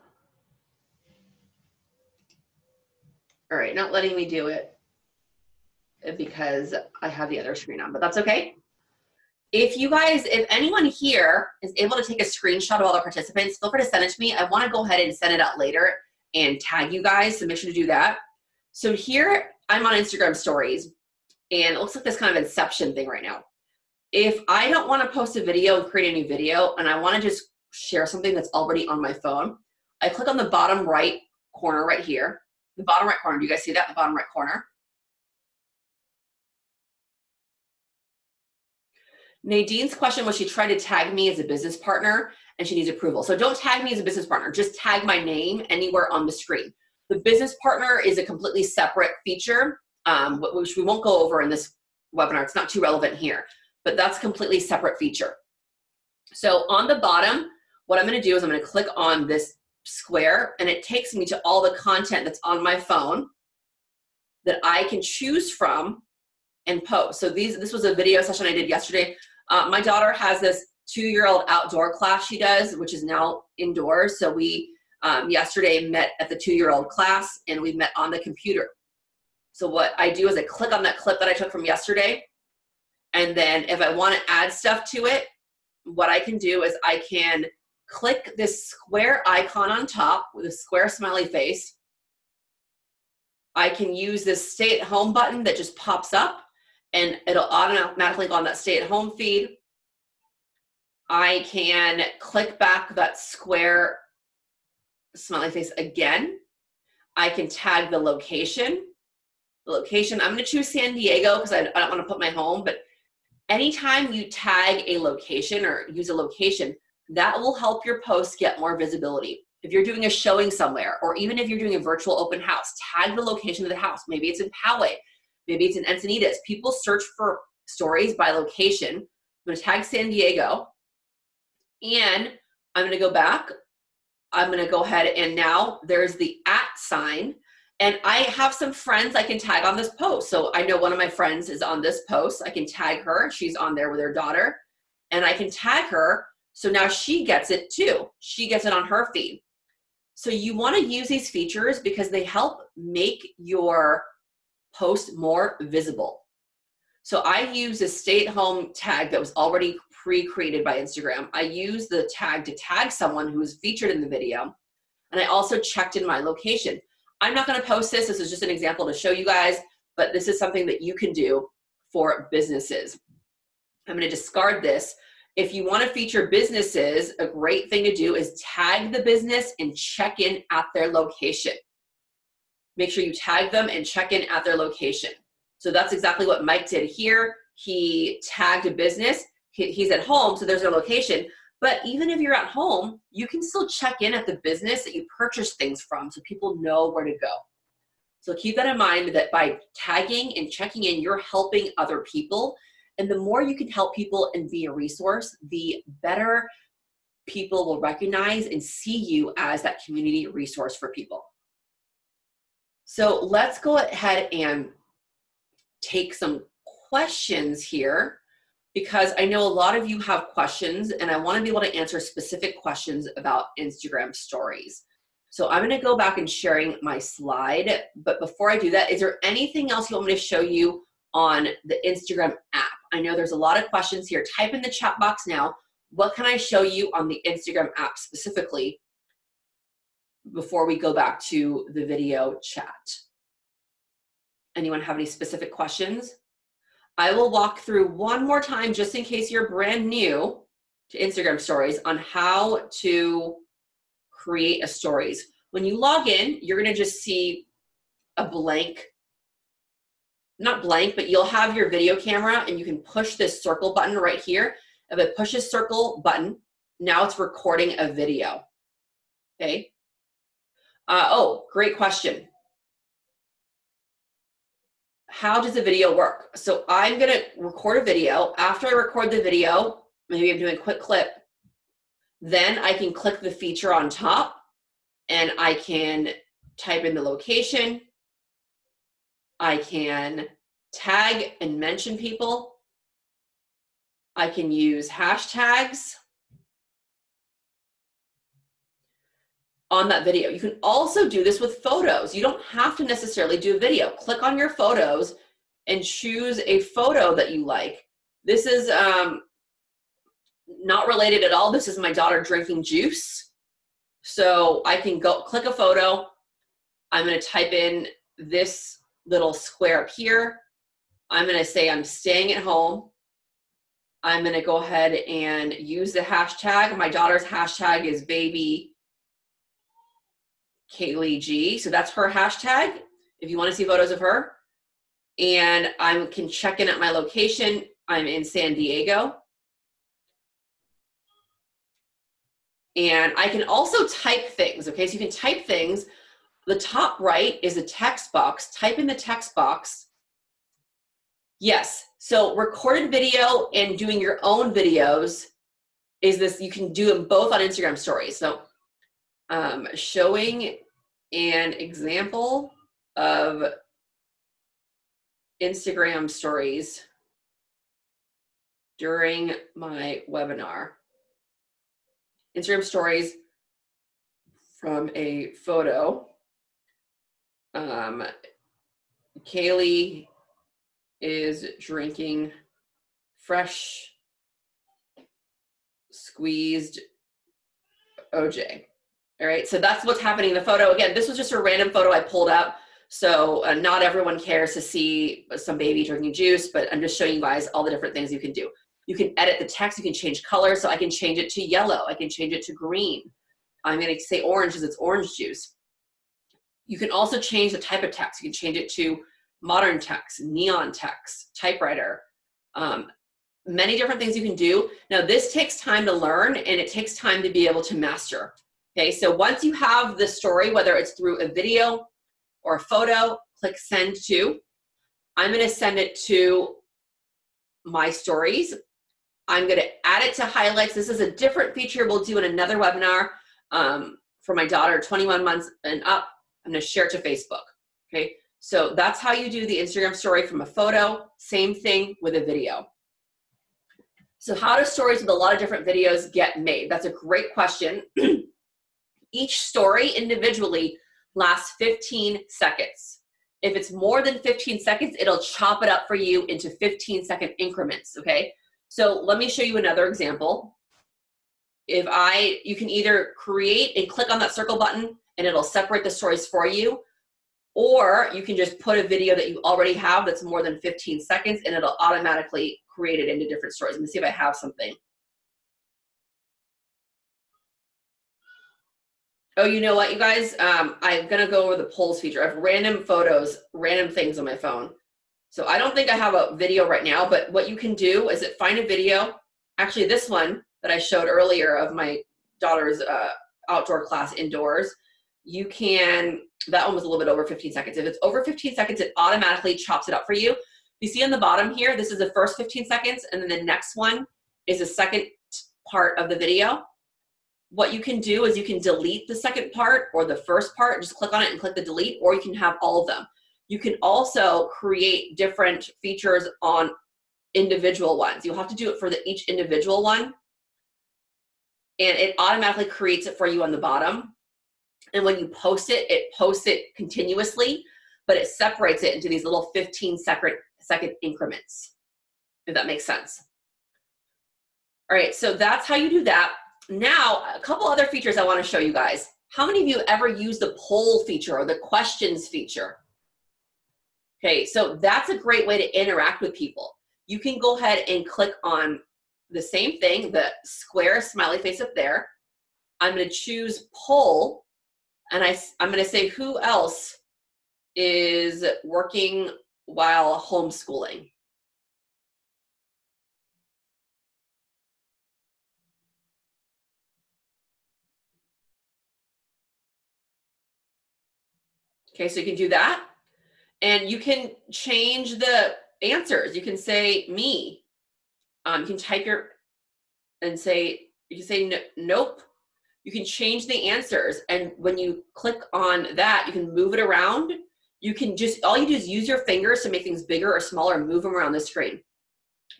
All right, not letting me do it because I have the other screen on, but that's okay. If you guys, if anyone here is able to take a screenshot of all the participants, feel free to send it to me. I wanna go ahead and send it out later and tag you guys. So make sure to do that. So here I'm on Instagram stories and it looks like this kind of inception thing right now. If I don't want to post a video and create a new video and I want to just share something that's already on my phone, I click on the bottom right corner right here. The bottom right corner, do you guys see that? The bottom right corner. Nadine's question was she tried to tag me as a business partner and she needs approval. So don't tag me as a business partner, just tag my name anywhere on the screen. The business partner is a completely separate feature, um, which we won't go over in this webinar. It's not too relevant here, but that's a completely separate feature. So on the bottom, what I'm gonna do is I'm gonna click on this square and it takes me to all the content that's on my phone that I can choose from and post. So these, this was a video session I did yesterday. Uh, my daughter has this two-year-old outdoor class she does, which is now indoors. So we um, yesterday met at the two-year-old class and we met on the computer. So what I do is I click on that clip that I took from yesterday. And then if I want to add stuff to it, what I can do is I can click this square icon on top with a square smiley face. I can use this stay at home button that just pops up and it'll automatically go on that stay at home feed. I can click back that square smiley face again. I can tag the location. The location, I'm gonna choose San Diego because I, I don't wanna put my home, but anytime you tag a location or use a location, that will help your post get more visibility. If you're doing a showing somewhere, or even if you're doing a virtual open house, tag the location of the house. Maybe it's in Poway, maybe it's in Encinitas. People search for stories by location. I'm gonna tag San Diego, and I'm gonna go back. I'm gonna go ahead and now there's the at sign. And I have some friends I can tag on this post. So I know one of my friends is on this post. I can tag her. She's on there with her daughter. And I can tag her. So now she gets it too. She gets it on her feed. So you want to use these features because they help make your post more visible. So I use a stay at home tag that was already pre-created by Instagram. I use the tag to tag someone who was featured in the video. And I also checked in my location. I'm not going to post this. This is just an example to show you guys, but this is something that you can do for businesses. I'm going to discard this if you want to feature businesses, a great thing to do is tag the business and check in at their location. Make sure you tag them and check in at their location. So that's exactly what Mike did here. He tagged a business. He's at home, so there's their location. But even if you're at home, you can still check in at the business that you purchase things from so people know where to go. So keep that in mind that by tagging and checking in, you're helping other people and the more you can help people and be a resource, the better people will recognize and see you as that community resource for people. So let's go ahead and take some questions here because I know a lot of you have questions and I want to be able to answer specific questions about Instagram stories. So I'm going to go back and sharing my slide. But before I do that, is there anything else you want me to show you on the Instagram app? I know there's a lot of questions here. Type in the chat box now. What can I show you on the Instagram app specifically before we go back to the video chat? Anyone have any specific questions? I will walk through one more time just in case you're brand new to Instagram stories on how to create a stories. When you log in, you're gonna just see a blank not blank, but you'll have your video camera and you can push this circle button right here. If it pushes circle button, now it's recording a video. Okay. Uh, oh, great question. How does the video work? So I'm going to record a video. After I record the video, maybe I'm doing a quick clip, then I can click the feature on top and I can type in the location, I can tag and mention people. I can use hashtags on that video. You can also do this with photos. You don't have to necessarily do a video. Click on your photos and choose a photo that you like. This is um, not related at all. This is my daughter drinking juice. So I can go click a photo. I'm going to type in this little square up here. I'm going to say I'm staying at home. I'm going to go ahead and use the hashtag. My daughter's hashtag is baby Kaylee G. So that's her hashtag if you want to see photos of her. And I can check in at my location. I'm in San Diego. And I can also type things, okay? So you can type things the top right is a text box. Type in the text box. Yes, so recorded video and doing your own videos is this you can do them both on Instagram stories. So um, showing an example of Instagram stories during my webinar. Instagram stories from a photo. Um, Kaylee is drinking fresh squeezed OJ. All right, so that's what's happening in the photo. Again, this was just a random photo I pulled up. So uh, not everyone cares to see some baby drinking juice, but I'm just showing you guys all the different things you can do. You can edit the text, you can change color. So I can change it to yellow, I can change it to green. I'm gonna say orange because it's orange juice. You can also change the type of text. You can change it to modern text, neon text, typewriter, um, many different things you can do. Now, this takes time to learn and it takes time to be able to master. Okay, so once you have the story, whether it's through a video or a photo, click send to. I'm gonna send it to my stories. I'm gonna add it to highlights. This is a different feature we'll do in another webinar um, for my daughter, 21 months and up. I'm gonna share it to Facebook, okay? So that's how you do the Instagram story from a photo. Same thing with a video. So how do stories with a lot of different videos get made? That's a great question. Each story individually lasts 15 seconds. If it's more than 15 seconds, it'll chop it up for you into 15 second increments, okay? So let me show you another example. If I, you can either create and click on that circle button and it'll separate the stories for you, or you can just put a video that you already have that's more than 15 seconds and it'll automatically create it into different stories. Let me see if I have something. Oh, you know what, you guys? Um, I'm gonna go over the polls feature. I have random photos, random things on my phone. So I don't think I have a video right now, but what you can do is it find a video. Actually, this one that I showed earlier of my daughter's uh, outdoor class indoors, you can, that one was a little bit over 15 seconds. If it's over 15 seconds, it automatically chops it up for you. You see on the bottom here, this is the first 15 seconds, and then the next one is the second part of the video. What you can do is you can delete the second part or the first part, just click on it and click the delete, or you can have all of them. You can also create different features on individual ones. You'll have to do it for the, each individual one, and it automatically creates it for you on the bottom. And when you post it, it posts it continuously, but it separates it into these little 15 second second increments, if that makes sense. All right, so that's how you do that. Now, a couple other features I wanna show you guys. How many of you ever use the poll feature or the questions feature? Okay, so that's a great way to interact with people. You can go ahead and click on the same thing, the square smiley face up there. I'm gonna choose poll, and I, I'm gonna say who else is working while homeschooling. Okay, so you can do that. And you can change the answers. You can say me. Um, you can type your and say, you can say nope. You can change the answers. And when you click on that, you can move it around you can just, all you do is use your fingers to make things bigger or smaller and move them around the screen.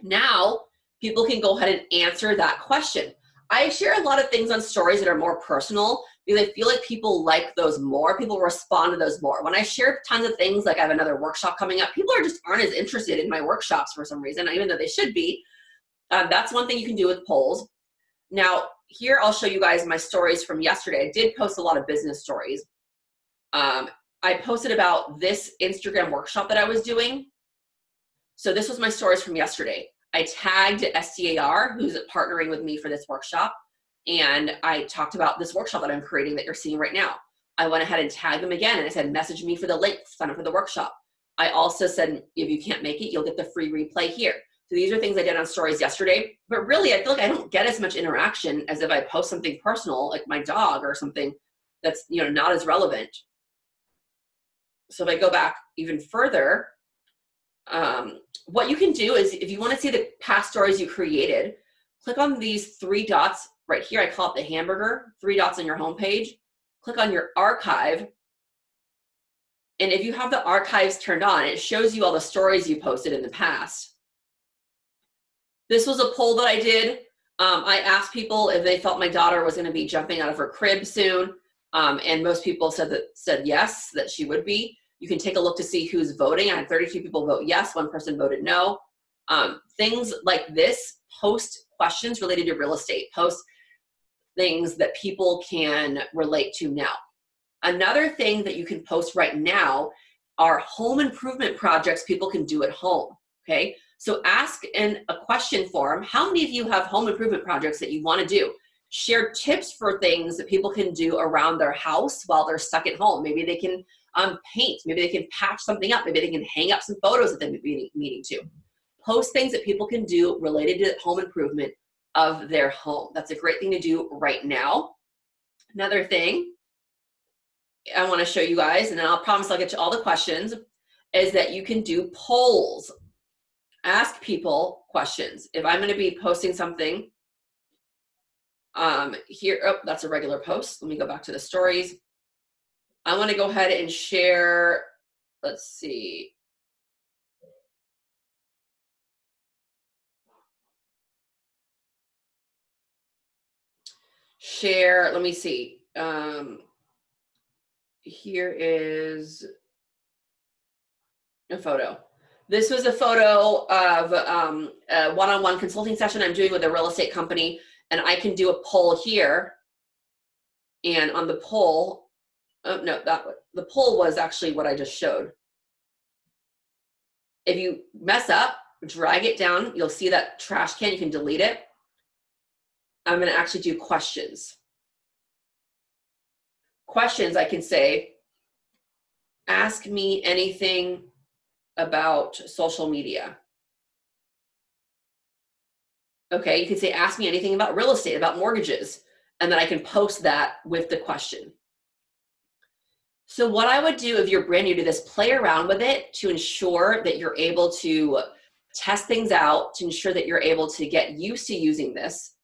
Now, people can go ahead and answer that question. I share a lot of things on stories that are more personal because I feel like people like those more. People respond to those more. When I share tons of things, like I have another workshop coming up, people are just aren't as interested in my workshops for some reason, even though they should be. Um, that's one thing you can do with polls. Now, here I'll show you guys my stories from yesterday. I did post a lot of business stories. Um, I posted about this Instagram workshop that I was doing. So this was my stories from yesterday. I tagged SDAR, who's partnering with me for this workshop, and I talked about this workshop that I'm creating that you're seeing right now. I went ahead and tagged them again, and I said, message me for the link, sign up for the workshop. I also said, if you can't make it, you'll get the free replay here. So these are things I did on stories yesterday, but really I feel like I don't get as much interaction as if I post something personal, like my dog or something that's you know not as relevant so if I go back even further, um, what you can do is if you want to see the past stories you created, click on these three dots right here. I call it the hamburger, three dots on your homepage. Click on your archive. And if you have the archives turned on, it shows you all the stories you posted in the past. This was a poll that I did. Um, I asked people if they felt my daughter was going to be jumping out of her crib soon, um, and most people said that said yes, that she would be. You can take a look to see who's voting. I had 32 people vote yes, one person voted no. Um, things like this post questions related to real estate, post things that people can relate to now. Another thing that you can post right now are home improvement projects people can do at home. Okay, so ask in a question form how many of you have home improvement projects that you want to do? Share tips for things that people can do around their house while they're stuck at home. Maybe they can um, paint, maybe they can patch something up, maybe they can hang up some photos that they've been meaning to. Post things that people can do related to home improvement of their home. That's a great thing to do right now. Another thing I want to show you guys, and I'll promise I'll get to all the questions, is that you can do polls ask people questions. If I'm going to be posting something um, here, oh, that's a regular post. Let me go back to the stories. I want to go ahead and share, let's see. Share, let me see. Um, here is a photo. This was a photo of um, a one-on-one consulting session I'm doing with a real estate company, and I can do a poll here. And on the poll, oh, no, that the poll was actually what I just showed. If you mess up, drag it down, you'll see that trash can, you can delete it. I'm gonna actually do questions. Questions, I can say, ask me anything about social media. Okay, you can say, ask me anything about real estate, about mortgages, and then I can post that with the question. So, what I would do if you're brand new to this, play around with it to ensure that you're able to test things out, to ensure that you're able to get used to using this.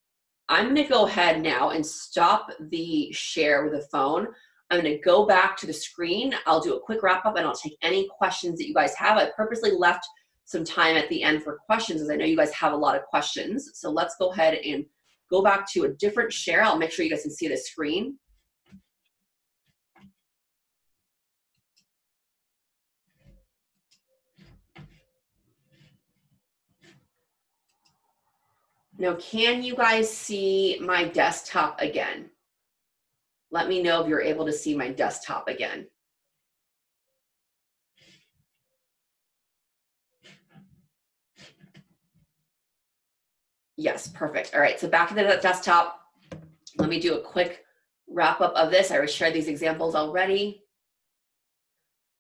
I'm gonna go ahead now and stop the share with the phone. I'm going to go back to the screen. I'll do a quick wrap up and I'll take any questions that you guys have. I purposely left some time at the end for questions as I know you guys have a lot of questions. So let's go ahead and go back to a different share. I'll make sure you guys can see the screen. Now, can you guys see my desktop again? Let me know if you're able to see my desktop again. Yes, perfect. All right, so back to the desktop. Let me do a quick wrap up of this. I shared these examples already.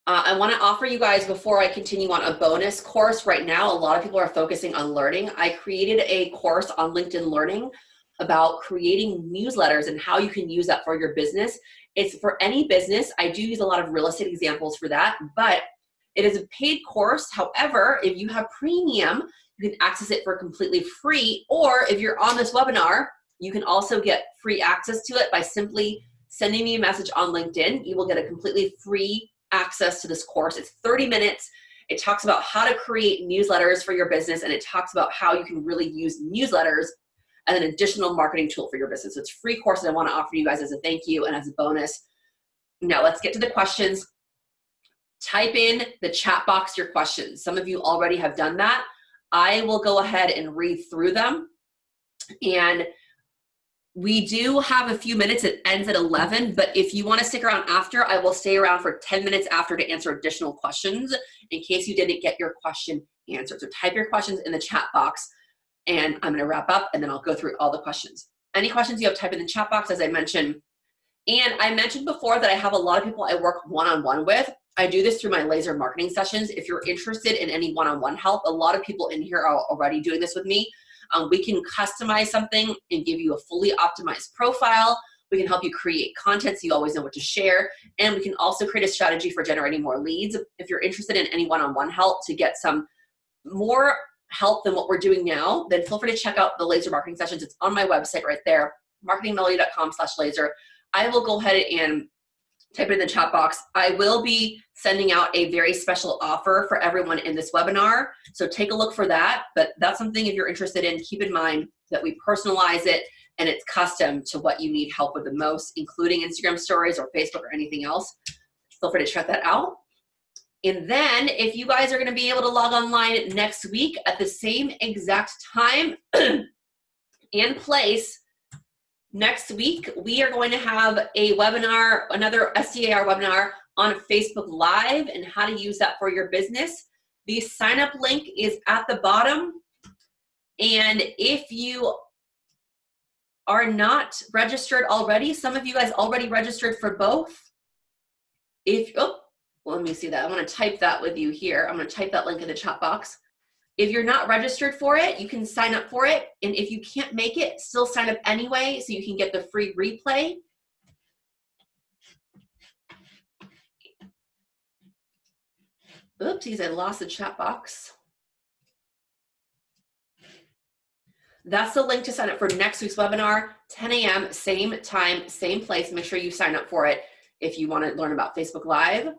Uh, I want to offer you guys before I continue on a bonus course. Right now, a lot of people are focusing on learning. I created a course on LinkedIn Learning about creating newsletters and how you can use that for your business. It's for any business. I do use a lot of real estate examples for that, but it is a paid course. However, if you have premium, you can access it for completely free. Or if you're on this webinar, you can also get free access to it by simply sending me a message on LinkedIn. You will get a completely free access to this course. It's 30 minutes. It talks about how to create newsletters for your business and it talks about how you can really use newsletters as an additional marketing tool for your business. So it's free course that I want to offer you guys as a thank you and as a bonus. Now let's get to the questions. Type in the chat box your questions. Some of you already have done that. I will go ahead and read through them. And we do have a few minutes. It ends at 11, but if you want to stick around after, I will stay around for 10 minutes after to answer additional questions in case you didn't get your question answered. So type your questions in the chat box and I'm gonna wrap up and then I'll go through all the questions. Any questions you have, type in the chat box as I mentioned. And I mentioned before that I have a lot of people I work one-on-one with. I do this through my laser marketing sessions. If you're interested in any one-on-one help, a lot of people in here are already doing this with me. Um, we can customize something and give you a fully optimized profile. We can help you create content so you always know what to share. And we can also create a strategy for generating more leads. If you're interested in any one-on-one help to get some more help than what we're doing now, then feel free to check out the laser marketing sessions. It's on my website right there, marketingmelodie.com slash laser. I will go ahead and type it in the chat box. I will be sending out a very special offer for everyone in this webinar. So take a look for that. But that's something if you're interested in, keep in mind that we personalize it and it's custom to what you need help with the most, including Instagram stories or Facebook or anything else. Feel free to check that out. And then if you guys are going to be able to log online next week at the same exact time and place, next week we are going to have a webinar, another SDAR webinar on Facebook Live and how to use that for your business. The sign up link is at the bottom. And if you are not registered already, some of you guys already registered for both. If, oh, well, let me see that. I'm going to type that with you here. I'm going to type that link in the chat box. If you're not registered for it, you can sign up for it. And if you can't make it, still sign up anyway so you can get the free replay. Oopsies, I lost the chat box. That's the link to sign up for next week's webinar, 10 a.m., same time, same place. Make sure you sign up for it if you want to learn about Facebook Live.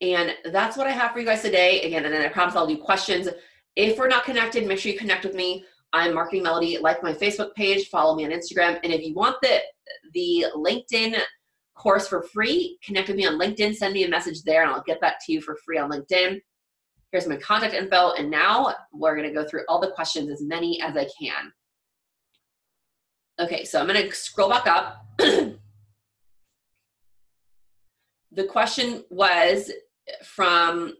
And that's what I have for you guys today. Again, and then I promise I'll do questions. If we're not connected, make sure you connect with me. I'm Marketing Melodie. Like my Facebook page, follow me on Instagram. And if you want the, the LinkedIn course for free, connect with me on LinkedIn. Send me a message there and I'll get that to you for free on LinkedIn. Here's my contact info. And now we're going to go through all the questions, as many as I can. Okay, so I'm going to scroll back up. the question was from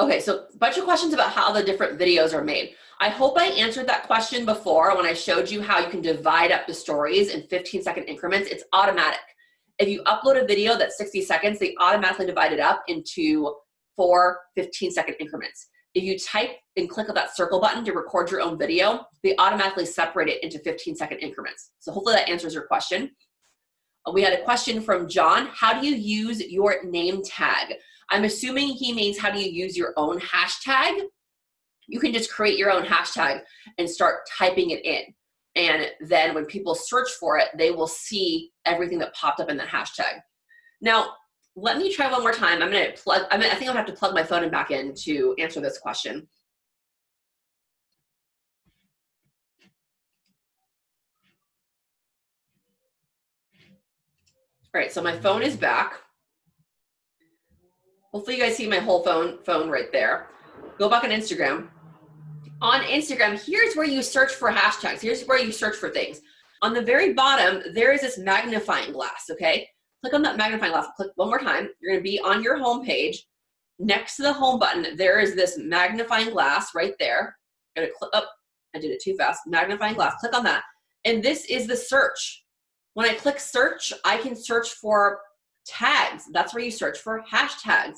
Okay, so a bunch of questions about how the different videos are made. I hope I answered that question before when I showed you how you can divide up the stories in 15 second increments. It's automatic. If you upload a video that's 60 seconds, they automatically divide it up into four 15 second increments. If you type and click on that circle button to record your own video, they automatically separate it into 15 second increments. So hopefully that answers your question. We had a question from John. How do you use your name tag? I'm assuming he means how do you use your own hashtag? You can just create your own hashtag and start typing it in. And then when people search for it, they will see everything that popped up in the hashtag. Now, let me try one more time. I'm gonna plug, I, mean, I think I'll have to plug my phone in back in to answer this question. All right, so my phone is back. Hopefully you guys see my whole phone phone right there. Go back on Instagram on Instagram, here's where you search for hashtags. Here's where you search for things. On the very bottom, there is this magnifying glass, okay? Click on that magnifying glass. Click one more time. You're going to be on your home page. Next to the home button, there is this magnifying glass right there. Going to click up. I did it too fast. Magnifying glass. Click on that. And this is the search. When I click search, I can search for tags. That's where you search for hashtags.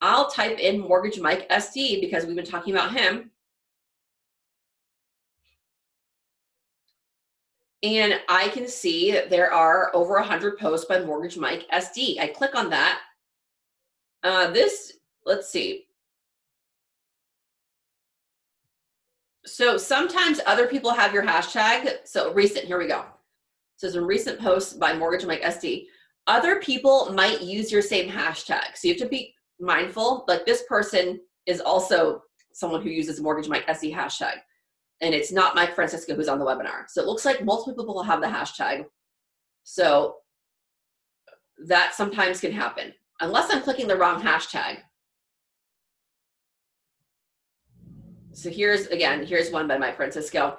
I'll type in Mortgage Mike SD because we've been talking about him And I can see that there are over 100 posts by Mortgage Mike SD. I click on that. Uh, this, let's see. So sometimes other people have your hashtag. So recent, here we go. So some recent posts by Mortgage Mike SD. Other people might use your same hashtag. So you have to be mindful. Like this person is also someone who uses Mortgage Mike SD hashtag and it's not Mike Francisco who's on the webinar. So it looks like multiple people will have the hashtag. So that sometimes can happen, unless I'm clicking the wrong hashtag. So here's, again, here's one by Mike Francisco.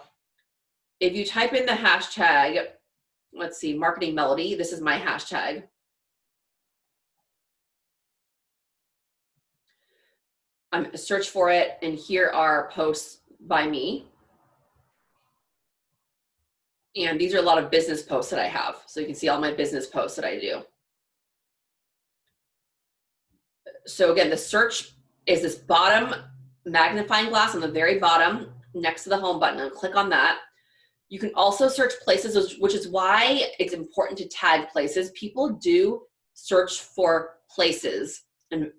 If you type in the hashtag, let's see, marketing melodie, this is my hashtag. I'm search for it, and here are posts by me. And these are a lot of business posts that I have. So you can see all my business posts that I do. So again, the search is this bottom magnifying glass on the very bottom next to the home button and click on that. You can also search places, which is why it's important to tag places. People do search for places and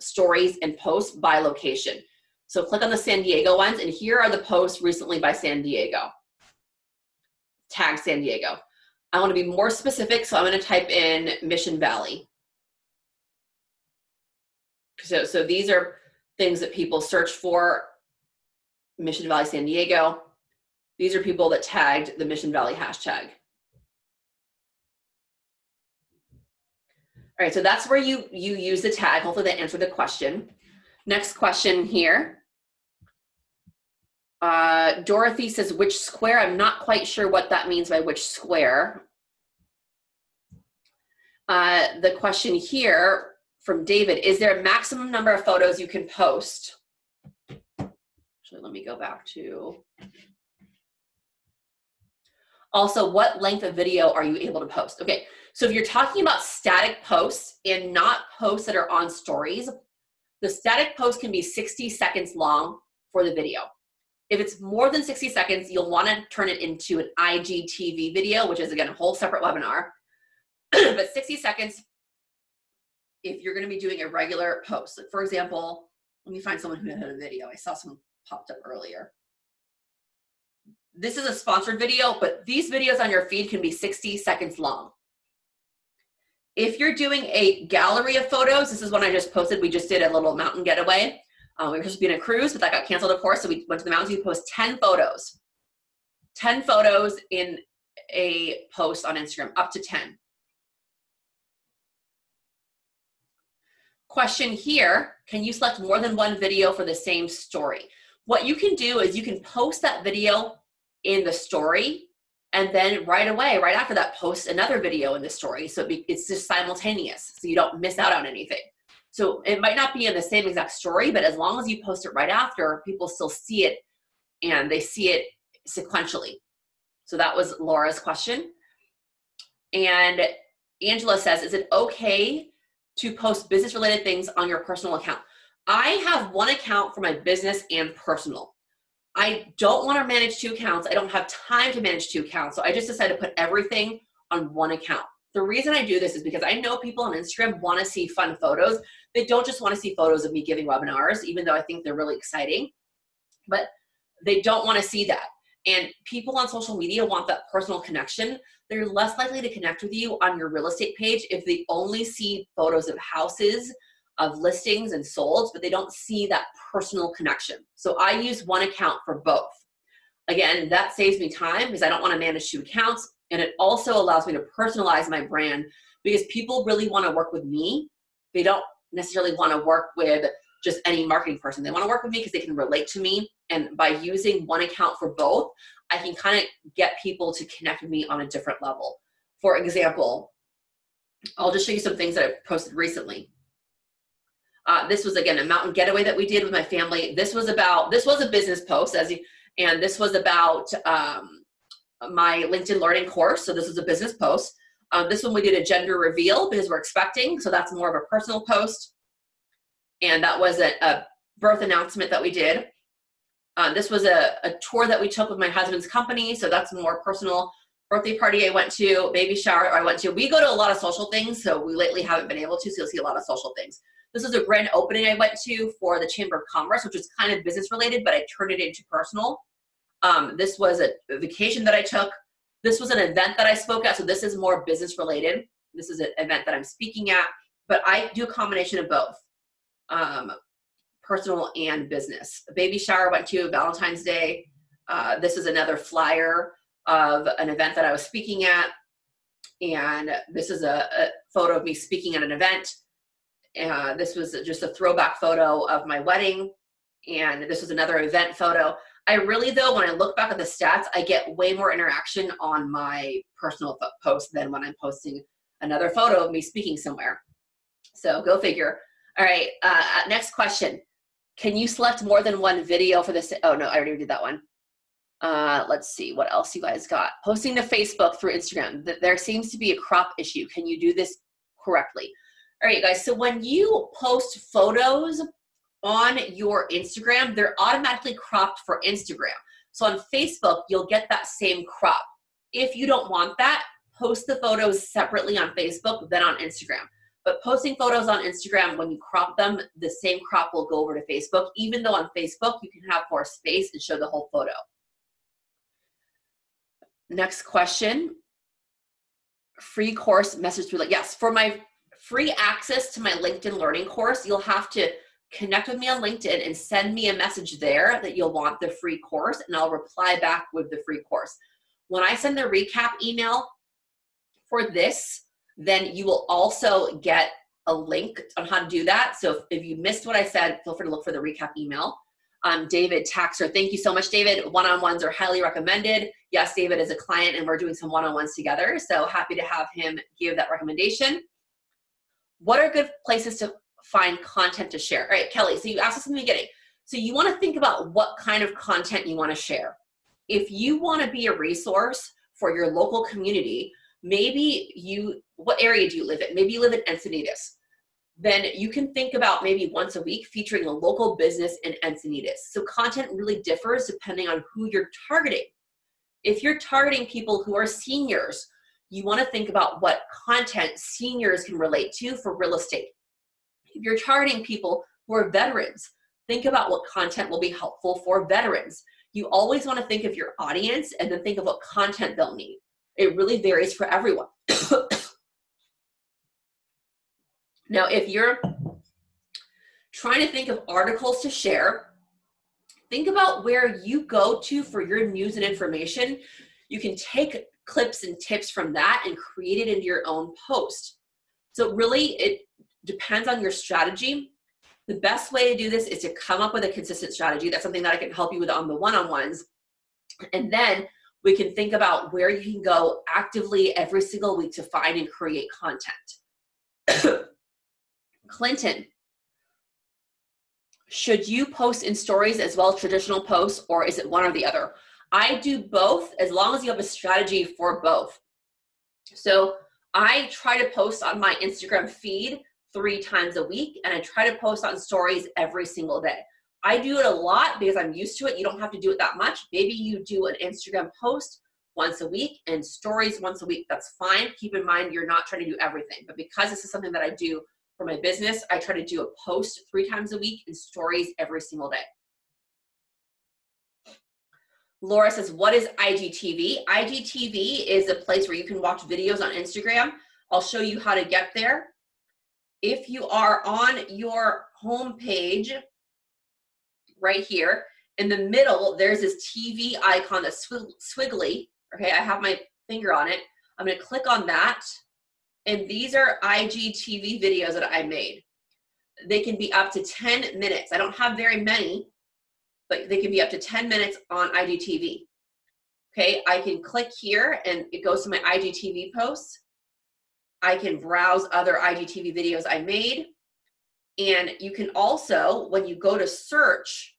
stories and posts by location. So click on the San Diego ones, and here are the posts recently by San Diego. Tag San Diego. I want to be more specific, so I'm going to type in Mission Valley. So, so these are things that people search for. Mission Valley, San Diego. These are people that tagged the Mission Valley hashtag. All right, so that's where you, you use the tag. Hopefully that answered the question. Next question here. Uh, Dorothy says, which square? I'm not quite sure what that means by which square. Uh, the question here from David, is there a maximum number of photos you can post? Actually, let me go back to. Also, what length of video are you able to post? Okay, so if you're talking about static posts and not posts that are on stories, the static post can be 60 seconds long for the video. If it's more than 60 seconds, you'll want to turn it into an IGTV video, which is again a whole separate webinar. but 60 seconds if you're going to be doing a regular post. Like for example, let me find someone who had a video. I saw someone popped up earlier. This is a sponsored video, but these videos on your feed can be 60 seconds long. If you're doing a gallery of photos, this is one I just posted. We just did a little mountain getaway. Um, we were supposed to be in a cruise, but that got canceled, of course. So we went to the mountains. We post 10 photos. 10 photos in a post on Instagram, up to 10. Question here, can you select more than one video for the same story? What you can do is you can post that video in the story and then right away, right after that, post another video in the story. So it's just simultaneous, so you don't miss out on anything. So it might not be in the same exact story, but as long as you post it right after, people still see it and they see it sequentially. So that was Laura's question. And Angela says, is it okay to post business related things on your personal account? I have one account for my business and personal. I don't want to manage two accounts. I don't have time to manage two accounts. So I just decided to put everything on one account. The reason I do this is because I know people on Instagram want to see fun photos. They don't just want to see photos of me giving webinars, even though I think they're really exciting, but they don't want to see that. And people on social media want that personal connection. They're less likely to connect with you on your real estate page if they only see photos of houses of listings and solds, but they don't see that personal connection. So I use one account for both. Again, that saves me time because I don't want to manage two accounts. And it also allows me to personalize my brand because people really want to work with me. They don't necessarily want to work with just any marketing person. They want to work with me because they can relate to me. And by using one account for both, I can kind of get people to connect with me on a different level. For example, I'll just show you some things that I've posted recently. Uh, this was again a mountain getaway that we did with my family. This was about this was a business post as you, and this was about um, my LinkedIn learning course. So this was a business post. Um, this one we did a gender reveal because we're expecting, so that's more of a personal post. And that was a, a birth announcement that we did. Uh, this was a, a tour that we took with my husband's company, so that's more personal. Birthday party I went to, baby shower I went to. We go to a lot of social things, so we lately haven't been able to, so you'll see a lot of social things. This was a grand opening I went to for the Chamber of Commerce, which was kind of business related, but I turned it into personal. Um, this was a, vacation that I took. This was an event that I spoke at, so this is more business related. This is an event that I'm speaking at, but I do a combination of both, um, personal and business. A baby shower went to, Valentine's Day. Uh, this is another flyer of an event that I was speaking at, and this is a, a photo of me speaking at an event. Uh, this was just a throwback photo of my wedding, and this was another event photo. I really, though, when I look back at the stats, I get way more interaction on my personal post than when I'm posting another photo of me speaking somewhere. So go figure. All right, uh, uh next question. Can you select more than one video for this? Oh, no, I already did that one. Uh, let's see what else you guys got. Posting to Facebook through Instagram. There seems to be a crop issue. Can you do this correctly? All right, guys, so when you post photos on your Instagram, they're automatically cropped for Instagram. So on Facebook, you'll get that same crop. If you don't want that, post the photos separately on Facebook, then on Instagram. But posting photos on Instagram, when you crop them, the same crop will go over to Facebook, even though on Facebook you can have more space and show the whole photo. Next question. Free course message through like yes, for my free access to my LinkedIn learning course, you'll have to connect with me on LinkedIn and send me a message there that you'll want the free course, and I'll reply back with the free course. When I send the recap email for this, then you will also get a link on how to do that. So if, you missed what I said, feel free to look for the recap email. Um, David Taxer, thank you so much, David. One on ones are highly recommended. Yes, David is a client, and we're doing some one on ones together. So happy to have him give that recommendation. What are good places to find content to share? All right, Kelly, so you asked us in the beginning. So you want to think about what kind of content you want to share. If you want to be a resource for your local community, maybe you, what area do you live in? Maybe you live in Encinitas. Then you can think about maybe once a week featuring a local business in Encinitas. So content really differs depending on who you're targeting. If you're targeting people who are seniors, you want to think about what content seniors can relate to for real estate. If you're targeting people who are veterans, think about what content will be helpful for veterans. You always want to think of your audience and then think of what content they'll need. It really varies for everyone. now, if you're trying to think of articles to share, think about where you go to for your news and information. You can take clips and tips from that and create it into your own post. So, really, it depends on your strategy. The best way to do this is to come up with a consistent strategy. That's something that I can help you with on the one on ones. And then we can think about where you can go actively every single week to find and create content. Clinton, should you post in stories as well as traditional posts, or is it one or the other? I do both as long as you have a strategy for both. So I try to post on my Instagram feed three times a week, and I try to post on stories every single day. I do it a lot because I'm used to it. You don't have to do it that much. Maybe you do an Instagram post once a week and stories once a week. That's fine. Keep in mind you're not trying to do everything. But because this is something that I do for my business, I try to do a post three times a week and stories every single day. Laura says, What is IGTV? IGTV is a place where you can watch videos on Instagram. I'll show you how to get there. If you are on your home page, right here. In the middle, there's this TV icon that's swiggly. Okay, I have my finger on it. I'm gonna click on that. And these are IGTV videos that I made. They can be up to 10 minutes. I don't have very many, but they can be up to 10 minutes on IGTV. Okay, I can click here and it goes to my IGTV posts. I can browse other IGTV videos I made. And you can also, when you go to search,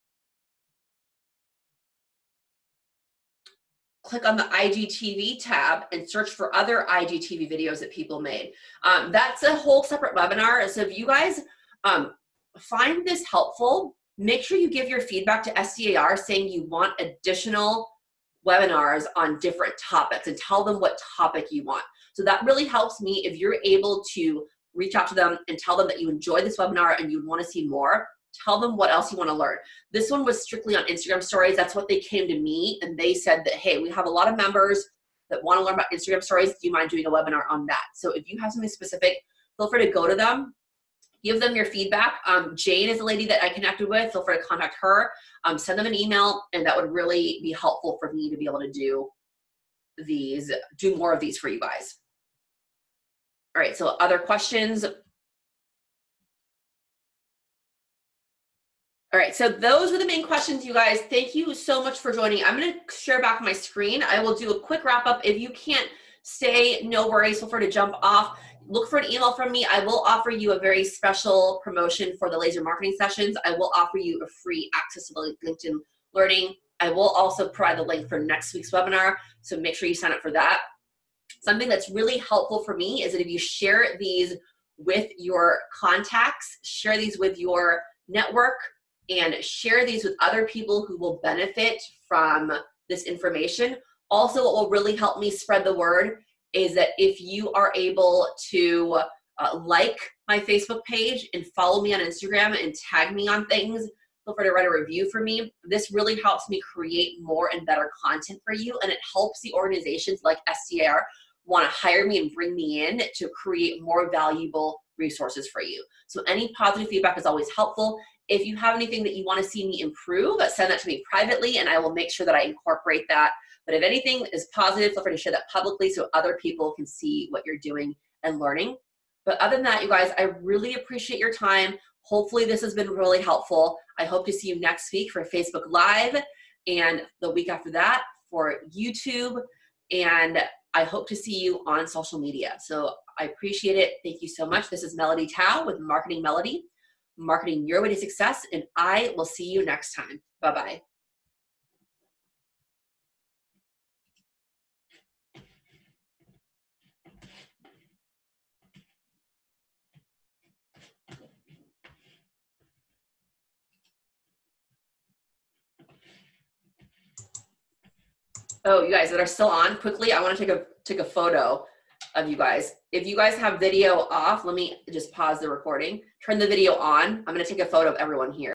click on the IGTV tab and search for other IGTV videos that people made. Um, that's a whole separate webinar. So if you guys um, find this helpful, make sure you give your feedback to SDAR saying you want additional webinars on different topics and tell them what topic you want. So that really helps me if you're able to reach out to them and tell them that you enjoyed this webinar and you want to see more tell them what else you want to learn. This one was strictly on instagram stories. That's what they came to me and they said that hey we have a lot of members that want to learn about instagram stories. Do you mind doing a webinar on that? So if you have something specific feel free to go to them give them your feedback um, jane is a lady that i connected with feel free to contact her um, send them an email and that would really be helpful for me to be able to do these do more of these for you guys all right, so other questions? All right, so those were the main questions, you guys. Thank you so much for joining. I'm gonna share back my screen. I will do a quick wrap up. If you can't stay, no worries, feel free to jump off. Look for an email from me. I will offer you a very special promotion for the laser marketing sessions. I will offer you a free access to LinkedIn learning. I will also provide the link for next week's webinar, so make sure you sign up for that. Something that's really helpful for me is that if you share these with your contacts, share these with your network, and share these with other people who will benefit from this information. Also, what will really help me spread the word is that if you are able to uh, like my Facebook page and follow me on Instagram and tag me on things. Feel free to write a review for me. This really helps me create more and better content for you, and it helps the organizations like SDAR want to hire me and bring me in to create more valuable resources for you. So any positive feedback is always helpful. If you have anything that you want to see me improve, send that to me privately and I will make sure that I incorporate that. But if anything is positive, feel free to share that publicly so other people can see what you're doing and learning. But other than that, you guys, I really appreciate your time. Hopefully, this has been really helpful. I hope to see you next week for Facebook Live and the week after that for YouTube. And I hope to see you on social media. So I appreciate it. Thank you so much. This is Melodie Tao with Marketing Melodie, marketing your way to success. And I will see you next time. Bye bye. Oh, you guys that are still on, quickly, I want to take a take a photo of you guys. If you guys have video off, let me just pause the recording. Turn the video on. I'm going to take a photo of everyone here.